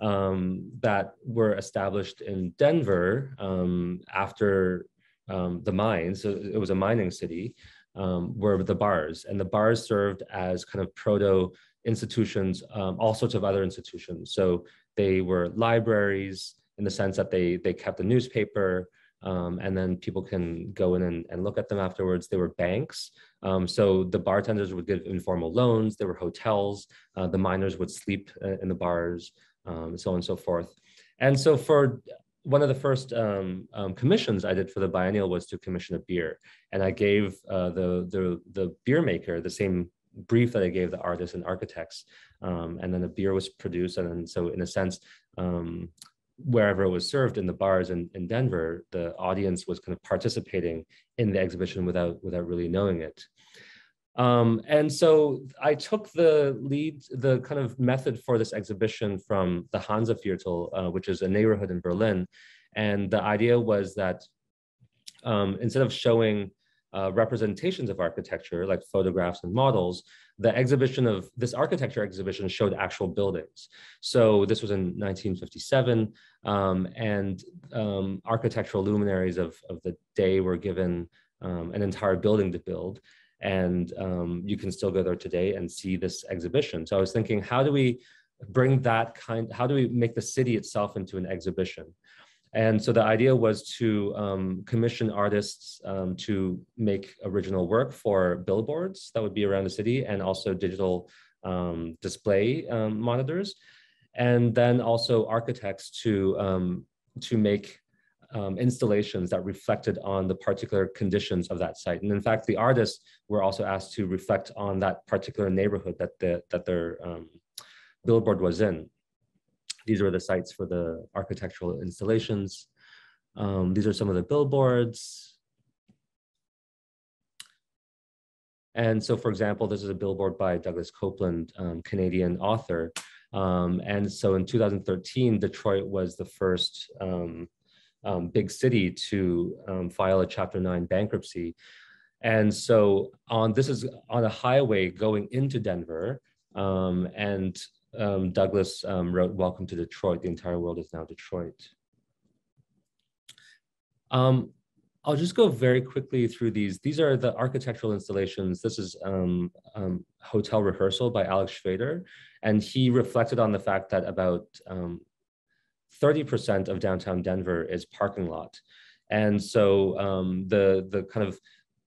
um, that were established in Denver um, after um, the mines, so it was a mining city, um, were the bars. And the bars served as kind of proto institutions, um, all sorts of other institutions. So they were libraries in the sense that they, they kept a newspaper um, and then people can go in and, and look at them afterwards. They were banks. Um, so the bartenders would give informal loans. There were hotels. Uh, the miners would sleep uh, in the bars, um, so on and so forth. And so for one of the first um, um, commissions I did for the biennial was to commission a beer, and I gave uh, the the the beer maker the same brief that I gave the artists and architects. Um, and then a beer was produced. And then, so in a sense, wherever it was served in the bars in, in Denver, the audience was kind of participating in the exhibition without, without really knowing it. Um, and so I took the lead, the kind of method for this exhibition from the Hansaviertel, uh, which is a neighborhood in Berlin. And the idea was that um, instead of showing uh, representations of architecture, like photographs and models, the exhibition of this architecture exhibition showed actual buildings. So this was in 1957, um, and um, architectural luminaries of, of the day were given um, an entire building to build. And um, you can still go there today and see this exhibition. So I was thinking, how do we bring that kind, how do we make the city itself into an exhibition? And so the idea was to um, commission artists um, to make original work for billboards that would be around the city and also digital um, display um, monitors. And then also architects to, um, to make um, installations that reflected on the particular conditions of that site. And in fact, the artists were also asked to reflect on that particular neighborhood that, the, that their billboard was in. These were the sites for the architectural installations. Um, these are some of the billboards. And so, for example, this is a billboard by Douglas Coupland, um, Canadian author. Um, and so in 2013, Detroit was the first um, um, big city to um, file a Chapter 9 bankruptcy. And so on this is on a highway going into Denver. and um, Douglas um, wrote, Welcome to Detroit. The entire world is now Detroit. Um, I'll just go very quickly through these. These are the architectural installations. This is um, um, Hotel Rehearsal by Alex Schrader. And he reflected on the fact that about 30% um, of downtown Denver is parking lot. And so the, the kind of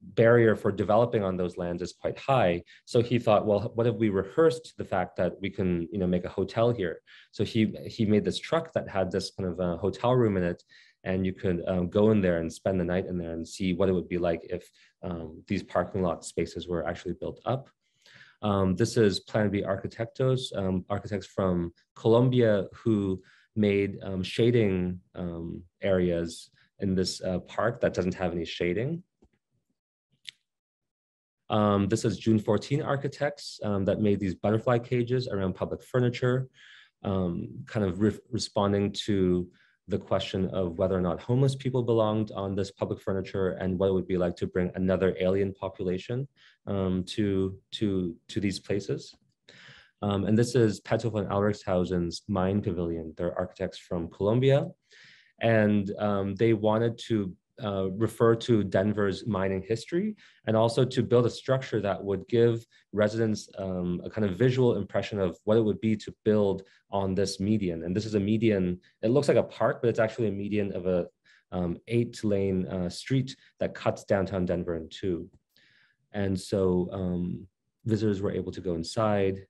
barrier for developing on those lands is quite high. So he thought, well, what if we rehearsed the fact that we can, you know, make a hotel here? So he he made this truck that had this kind of a hotel room in it, and you could um, go in there and spend the night in there and see what it would be like if um, these parking lot spaces were actually built up. Um, this is Plan B Arquitectos, um, architects from Colombia who made um, shading um, areas in this uh, park that doesn't have any shading. Um, this is June 14 architects um, that made these butterfly cages around public furniture, um, kind of re responding to the question of whether or not homeless people belonged on this public furniture and what it would be like to bring another alien population um, to, to, to these places. Um, and this is Pezo von Ellrichshausen's Mine Pavilion. They're architects from Colombia. And um, they wanted to uh, refer to Denver's mining history and also to build a structure that would give residents um, a kind of visual impression of what it would be to build on this median. And this is a median, it looks like a park, but it's actually a median of a um, eight lane uh, street that cuts downtown Denver in two. And so um, visitors were able to go inside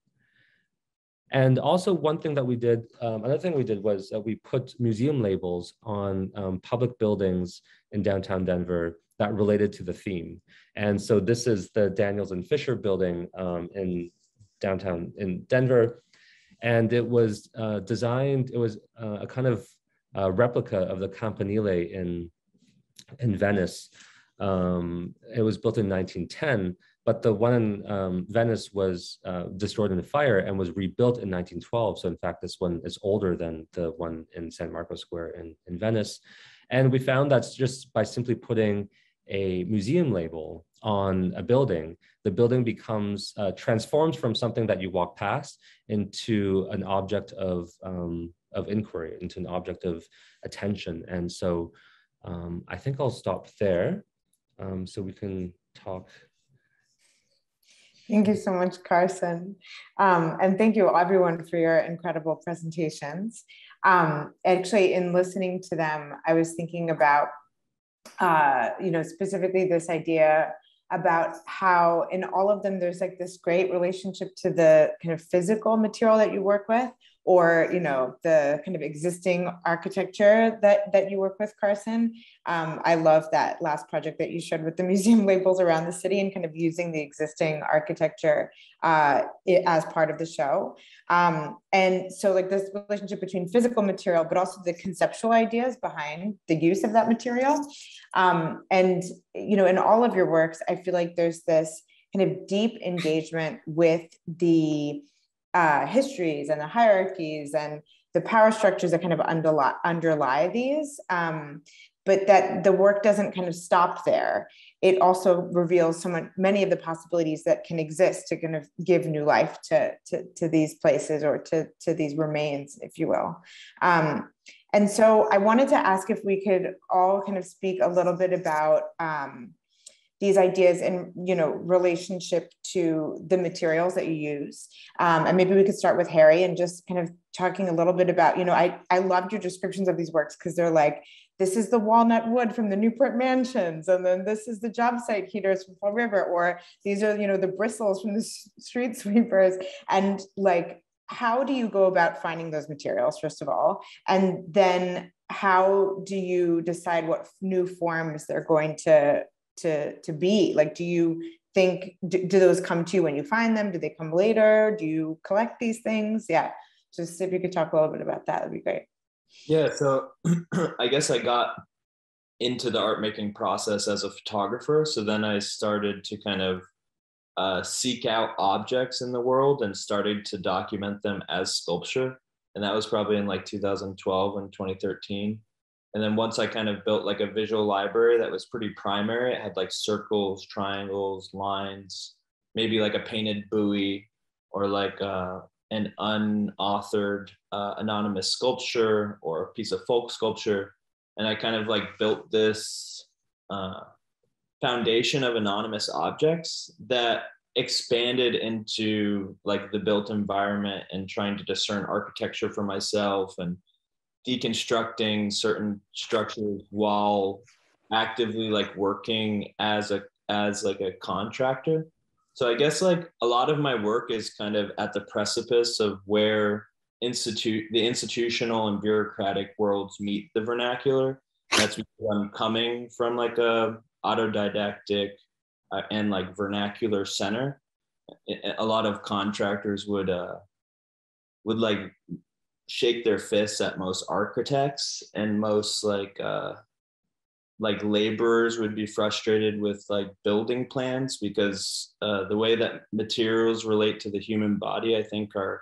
and also one thing that we did, um, another thing we did was that we put museum labels on um, public buildings in downtown Denver that related to the theme. And so this is the Daniels and Fisher building um, in downtown in Denver. And it was uh, designed, it was uh, a kind of uh, replica of the Campanile in, in Venice. Um, it was built in 1910, but the one in um, Venice was uh, destroyed in a fire and was rebuilt in 1912. So in fact, this one is older than the one in San Marco Square in, in Venice. And we found that just by simply putting a museum label on a building, the building becomes uh, transformed from something that you walk past into an object of, um, of inquiry, into an object of attention. And so um, I think I'll stop there um, so we can talk Thank you so much, Carson. Um, and thank you everyone for your incredible presentations. Um, actually, in listening to them, I was thinking about, uh, you know, specifically this idea about how in all of them, there's like this great relationship to the kind of physical material that you work with, or you know the kind of existing architecture that that you work with carson. Um, i love that last project that you showed with the [LAUGHS] museum labels around the city and kind of using the existing architecture uh, as part of the show. Um, and so like this relationship between physical material but also the conceptual ideas behind the use of that material. Um, and you know in all of your works i feel like there's this kind of deep engagement with the uh, histories and the hierarchies and the power structures that kind of underlie, underlie these. Um, but that the work doesn't kind of stop there. It also reveals so much, many of the possibilities that can exist to kind of give new life to, to, to these places or to, to these remains, if you will. Um, and so I wanted to ask if we could all kind of speak a little bit about um, these ideas in you know relationship to the materials that you use. Um, and maybe we could start with harry and just kind of talking a little bit about you know i i loved your descriptions of these works because they're like this is the walnut wood from the newport mansions and then this is the job site heaters from fall river or these are you know the bristles from the street sweepers. And like how do you go about finding those materials first of all? And then how do you decide what new forms they're going to to to be like do you think do, do, those come to you when you find them? Do they come later? Do you collect these things? Yeah just if you could talk a little bit about that that'd be great. Yeah so [CLEARS THROAT] i guess i got into the art making process as a photographer so then i started to kind of uh, seek out objects in the world and started to document them as sculpture and that was probably in like 2012 and 2013 and then once i kind of built like a visual library that was pretty primary it had like circles triangles lines maybe like a painted buoy or like uh, an unauthored uh, anonymous sculpture or a piece of folk sculpture. And i kind of like built this uh, foundation of anonymous objects that expanded into like the built environment and trying to discern architecture for myself and deconstructing certain structures while actively like working as a as like a contractor. So i guess like a lot of my work is kind of at the precipice of where institute the institutional and bureaucratic worlds meet the vernacular. That's because i'm coming from like a autodidactic uh, and like vernacular center. A lot of contractors would uh would like shake their fists at most architects and most like uh like laborers would be frustrated with like building plans because uh, the way that materials relate to the human body i think are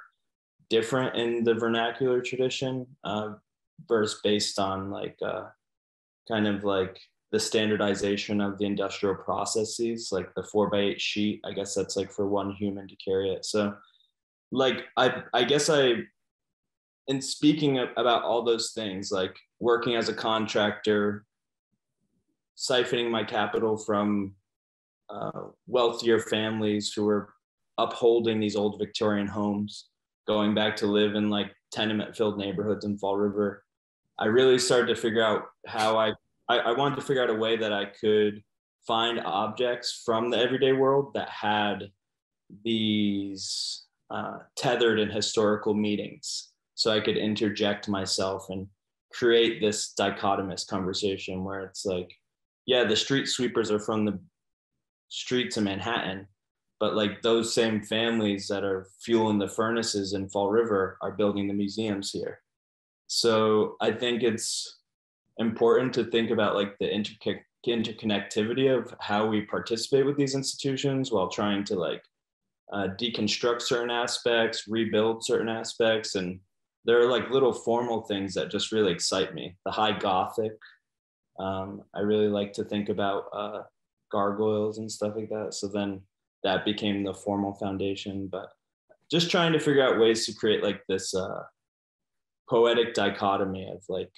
different in the vernacular tradition uh, versus based on like uh, kind of like the standardization of the industrial processes, like the four by eight sheet. I guess that's like for one human to carry it. So, like I, I guess I, in speaking about all those things, like working as a contractor, siphoning my capital from uh, wealthier families who were upholding these old Victorian homes, going back to live in like tenement filled neighborhoods in Fall River. I really started to figure out how I I, I wanted to figure out a way that I could find objects from the everyday world that had these uh, tethered in historical meetings so I could interject myself and create this dichotomous conversation where it's like, yeah, the street sweepers are from the streets of Manhattan, but like those same families that are fueling the furnaces in Fall River are building the museums here. So I think it's important to think about like the inter- interconnectivity of how we participate with these institutions while trying to like uh, deconstruct certain aspects, rebuild certain aspects, and there are like little formal things that just really excite me. The high Gothic, um, I really like to think about uh, gargoyles and stuff like that. So then that became the formal foundation, but just trying to figure out ways to create like this uh, poetic dichotomy of like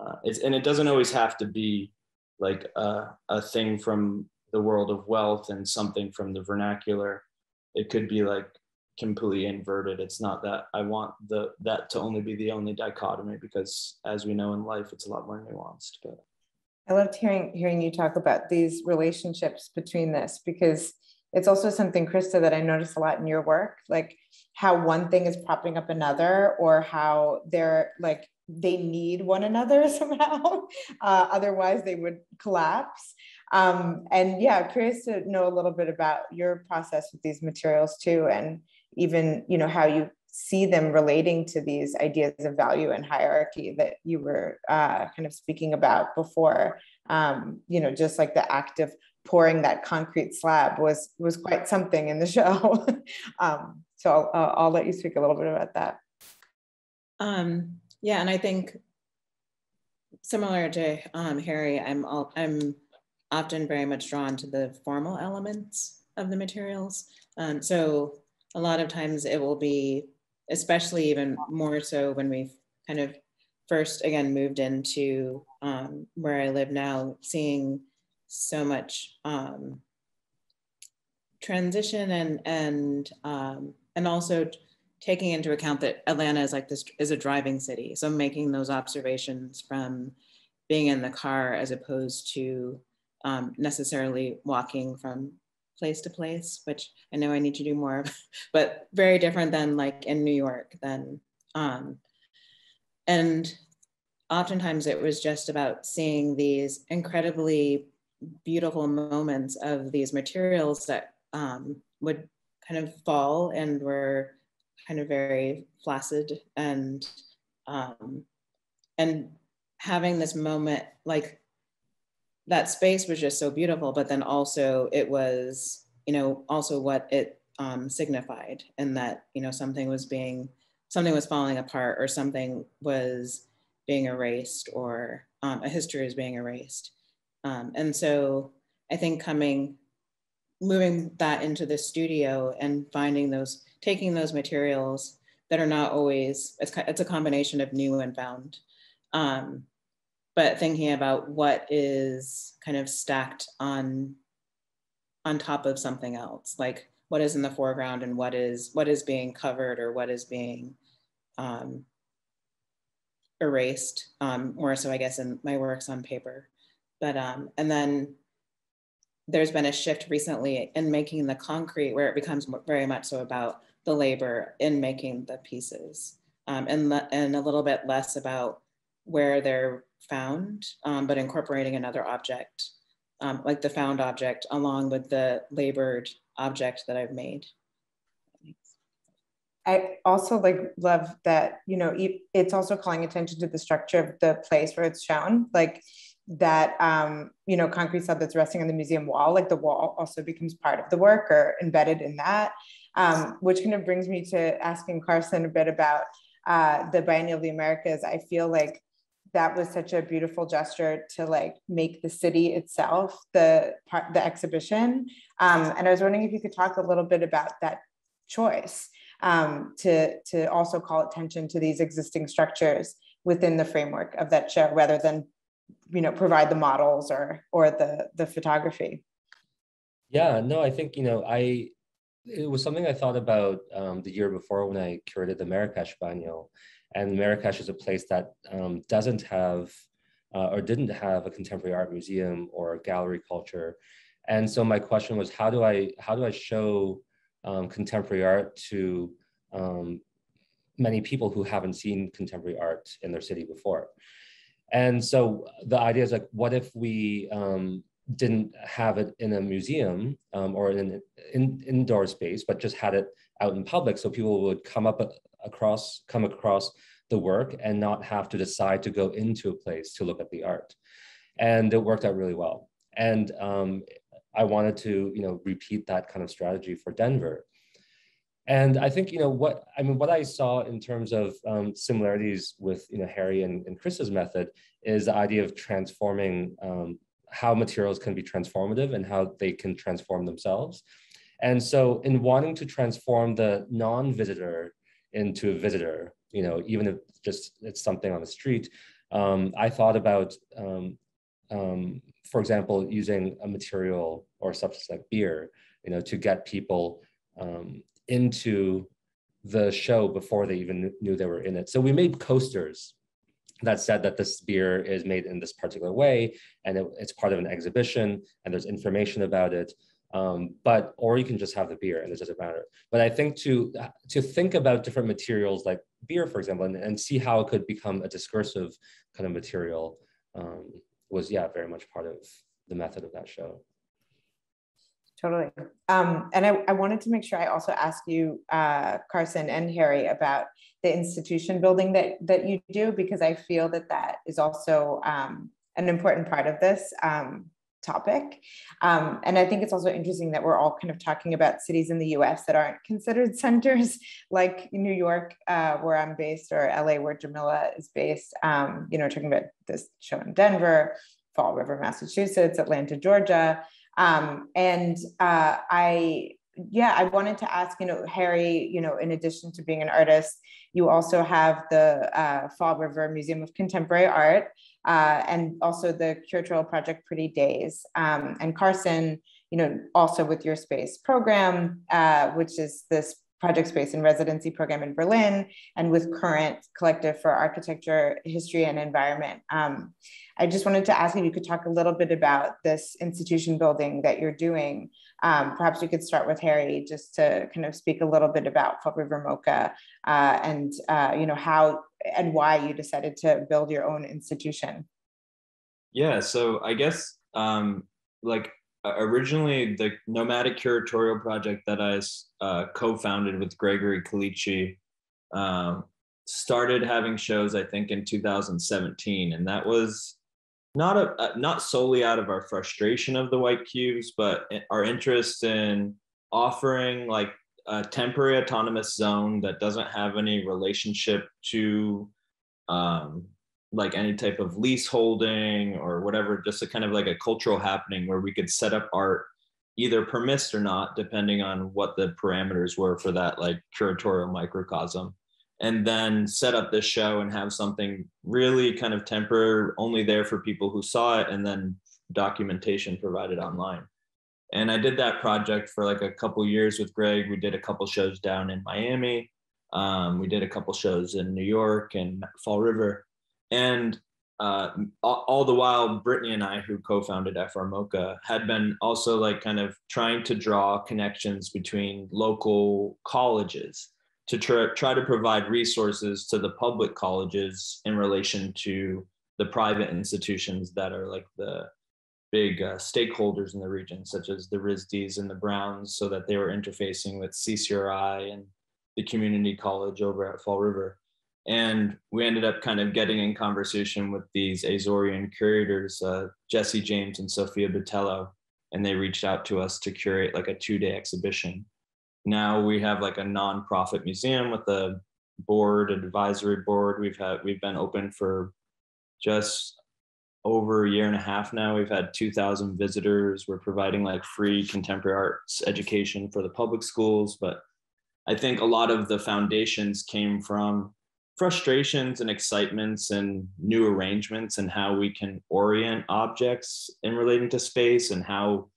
uh, it's, and it doesn't always have to be like a, a thing from the world of wealth and something from the vernacular it could be like completely inverted it's not that i want the that to only be the only dichotomy because as we know in life it's a lot more nuanced but i loved hearing hearing you talk about these relationships between this because it's also something krista that i notice a lot in your work like how one thing is propping up another or how they're like they need one another [LAUGHS] somehow. Uh, otherwise, they would collapse. Um, and yeah, curious to know a little bit about your process with these materials too, and even you know how you see them relating to these ideas of value and hierarchy that you were uh, kind of speaking about before. Um, you know, just like the act of pouring that concrete slab was was quite something in the [LAUGHS] show. um, so I'll, I'll let you speak a little bit about that. Um, yeah, and I think similar to um, Harry, I'm all, I'm often very much drawn to the formal elements of the materials. Um, so a lot of times it will be, especially even more so when we've kind of first again moved into um, where I live now, seeing so much um, transition and and um, and also taking into account that Atlanta is like this is a driving city. So making those observations from being in the car as opposed to um, necessarily walking from place to place, which I know I need to do more of, [LAUGHS] but very different than like in New York than, um, and oftentimes it was just about seeing these incredibly beautiful moments of these materials that um, would kind of fall and were kind of very flaccid and um, and having this moment like that space was just so beautiful but then also it was you know also what it um, signified and that you know something was being something was falling apart or something was being erased or um, a history is being erased. Um, and so i think coming moving that into the studio and finding those taking those materials that are not always it's, it's a combination of new and found. Um, but thinking about what is kind of stacked on on top of something else like what is in the foreground and what is what is being covered or what is being um, erased um, more so i guess in my works on paper. But um, and then there's been a shift recently in making the concrete where it becomes very much so about the labor in making the pieces um, and, and a little bit less about where they're found, um, but incorporating another object, um, like the found object along with the labored object that I've made. I also like love that, you know, it's also calling attention to the structure of the place where it's shown. Like that um, you know concrete slab that's resting on the museum wall like the wall also becomes part of the work or embedded in that um, which kind of brings me to asking carson a bit about uh, the biennial of the americas i feel like that was such a beautiful gesture to like make the city itself the part the exhibition. Um, and i was wondering if you could talk a little bit about that choice um, to to also call attention to these existing structures within the framework of that show rather than you know provide the models or or the the photography. Yeah no i think you know i it was something i thought about um, the year before when i curated the marrakesh biennial and marrakesh is a place that um, doesn't have uh, or didn't have a contemporary art museum or gallery culture. And so my question was how do i how do i show um, contemporary art to um, many people who haven't seen contemporary art in their city before? And so the idea is like, what if we um, didn't have it in a museum um, or in an in, indoor space, but just had it out in public, so people would come up across, come across the work and not have to decide to go into a place to look at the art. And it worked out really well. And um, I wanted to, you know, repeat that kind of strategy for Denver. And I think, you know, what I mean, what I saw in terms of um, similarities with, you know, Harry and, and Krista's method is the idea of transforming um, how materials can be transformative and how they can transform themselves. And so in wanting to transform the non-visitor into a visitor, you know, even if just it's something on the street, um, I thought about, um, um, for example, using a material or substance like beer, you know, to get people um, into the show before they even knew they were in it. So we made coasters that said that this beer is made in this particular way and it, it's part of an exhibition and there's information about it. Um, but or you can just have the beer and it doesn't matter. But I think to to think about different materials like beer, for example, and, and see how it could become a discursive kind of material um, was yeah very much part of the method of that show. Totally. Um, and I, I, wanted to make sure I also ask you, uh, Carson and Harry, about the institution building that, that you do, because I feel that that is also um, an important part of this um, topic. Um, and I think it's also interesting that we're all kind of talking about cities in the US that aren't considered [LAUGHS] centers, like New York, uh, where I'm based, or LA, where Jamillah is based. Um, you know, talking about this show in Denver, Fall River, Massachusetts, Atlanta, Georgia. Um, and uh, I, yeah, I wanted to ask, you know, Harry, you know, in addition to being an artist, you also have the uh, Fall River Museum of Contemporary Art, uh, and also the curatorial project Pretty Days. Um, and Carson, you know, also with your space program, uh, which is this project space and residency program in Berlin, and with Current Collective for Architecture, History, and Environment. Um, I just wanted to ask if you could talk a little bit about this institution building that you're doing. Um, perhaps we could start with Harry just to kind of speak a little bit about Fall River MoCA uh, and uh, you know how and why you decided to build your own institution. Yeah, so I guess um, like originally the nomadic curatorial project that I uh, co-founded with Gregory Kalichi um, started having shows I think in 2017, and that was not a not solely out of our frustration of the white cubes, but our interest in offering like a temporary autonomous zone that doesn't have any relationship to um, like any type of lease holding or whatever, just a kind of like a cultural happening where we could set up art either permissed or not, depending on what the parameters were for that like curatorial microcosm. And then set up this show and have something really kind of temporary, only there for people who saw it, and then documentation provided online. And I did that project for like a couple years with Greg. We did a couple shows down in Miami. Um, we did a couple shows in New York and Fall River and uh, all, the while, Brittany and I, who co-founded FR MoCA, had been also like kind of trying to draw connections between local colleges to try to provide resources to the public colleges in relation to the private institutions that are like the big uh, stakeholders in the region, such as the RISDs and the Browns, so that they were interfacing with CCRI and the community college over at Fall River. And we ended up kind of getting in conversation with these Azorian curators, uh, Jesse James and Sophia Botelho, and they reached out to us to curate like a two day exhibition. Now we have like a nonprofit museum with a board, advisory board. We've had, we've been open for just over a year and a half now. We've had 2,000 visitors. We're providing like free contemporary arts education for the public schools. But I think a lot of the foundations came from frustrations and excitements and new arrangements and how we can orient objects in relating to space and how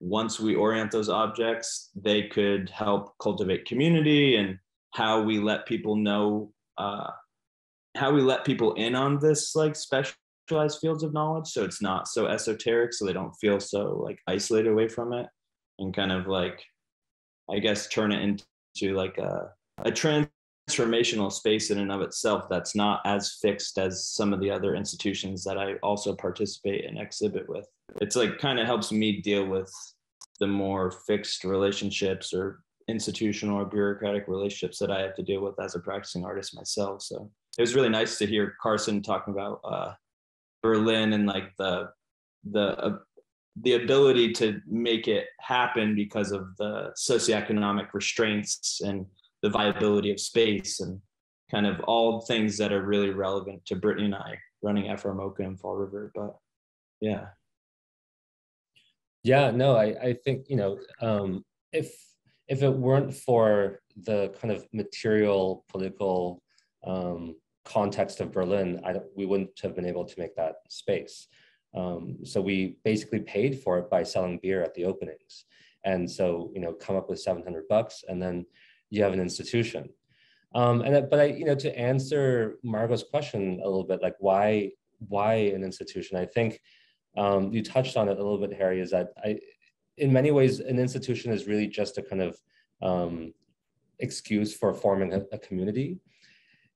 once we orient those objects they could help cultivate community and how we let people know uh, how we let people in on this like specialized fields of knowledge so it's not so esoteric so they don't feel so like isolated away from it and kind of like i guess turn it into like a a transformational space in and of itself that's not as fixed as some of the other institutions that I also participate and exhibit with. It's like kind of helps me deal with the more fixed relationships or institutional or bureaucratic relationships that I have to deal with as a practicing artist myself. So it was really nice to hear Carson talking about uh, Berlin and like the the uh, the ability to make it happen because of the socioeconomic restraints and the viability of space and kind of all things that are really relevant to Brittany and I running FR MoCA and Fall River. But yeah. Yeah, no, I, I think, you know, um, if if it weren't for the kind of material political um, context of Berlin, I we wouldn't have been able to make that space. Um, so we basically paid for it by selling beer at the openings. And so, you know, come up with 700 bucks and then you have an institution. Um, and but I, you know, to answer Margot's question a little bit, like why why an institution? I think um, you touched on it a little bit, Harry. Is that I, in many ways, an institution is really just a kind of um, excuse for forming a, a community,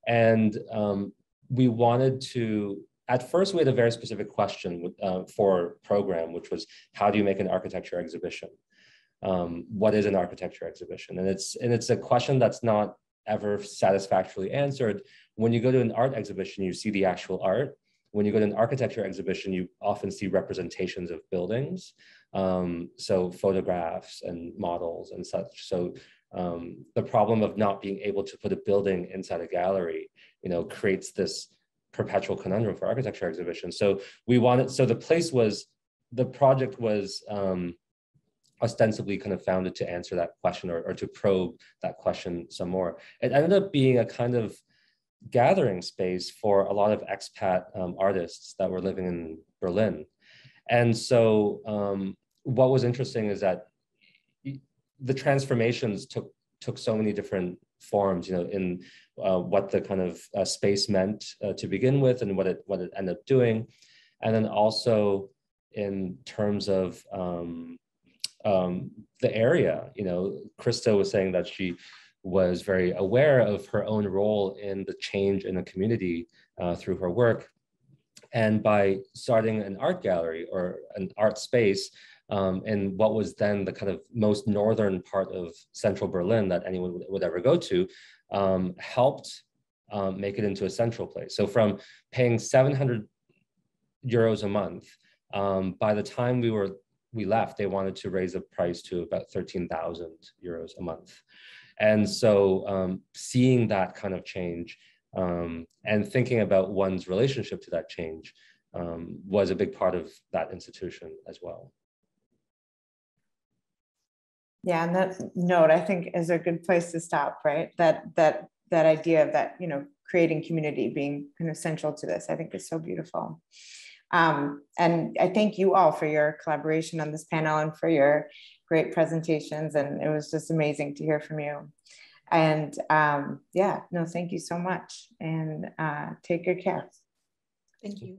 and um, we wanted to. At first, we had a very specific question uh, for program, which was how do you make an architecture exhibition? um, what is an architecture exhibition? And it's and it's a question that's not ever satisfactorily answered. When you go to an art exhibition, you see the actual art. When you go to an architecture exhibition, you often see representations of buildings, um, so photographs and models and such. So um, the problem of not being able to put a building inside a gallery, you know, creates this perpetual conundrum for architecture exhibitions. So we wanted, so the place was, the project was um, ostensibly kind of founded to answer that question or, or to probe that question some more. It ended up being a kind of gathering space for a lot of expat um, artists that were living in Berlin. And so um, what was interesting is that the transformations took took so many different forms, you know, in uh, what the kind of uh, space meant uh, to begin with and what it what it ended up doing, and then also in terms of um, um, the area. You know, Krista was saying that she was very aware of her own role in the change in the community uh, through her work. And by starting an art gallery or an art space um, in what was then the kind of most northern part of central Berlin that anyone would, would ever go to, um, helped um, make it into a central place. So from paying 700 euros a month, um, by the time we were we left, they wanted to raise the price to about 13,000 euros a month. And so um, seeing that kind of change um, and thinking about one's relationship to that change was a big part of that institution as well. Yeah, and that note I think is a good place to stop, right? That that that idea of that, you know, creating community being kind of central to this, I think is so beautiful. Um, and I thank you all for your collaboration on this panel and for your great presentations. And it was just amazing to hear from you. And um, yeah, no, thank you so much. And uh, take good care. Thank you.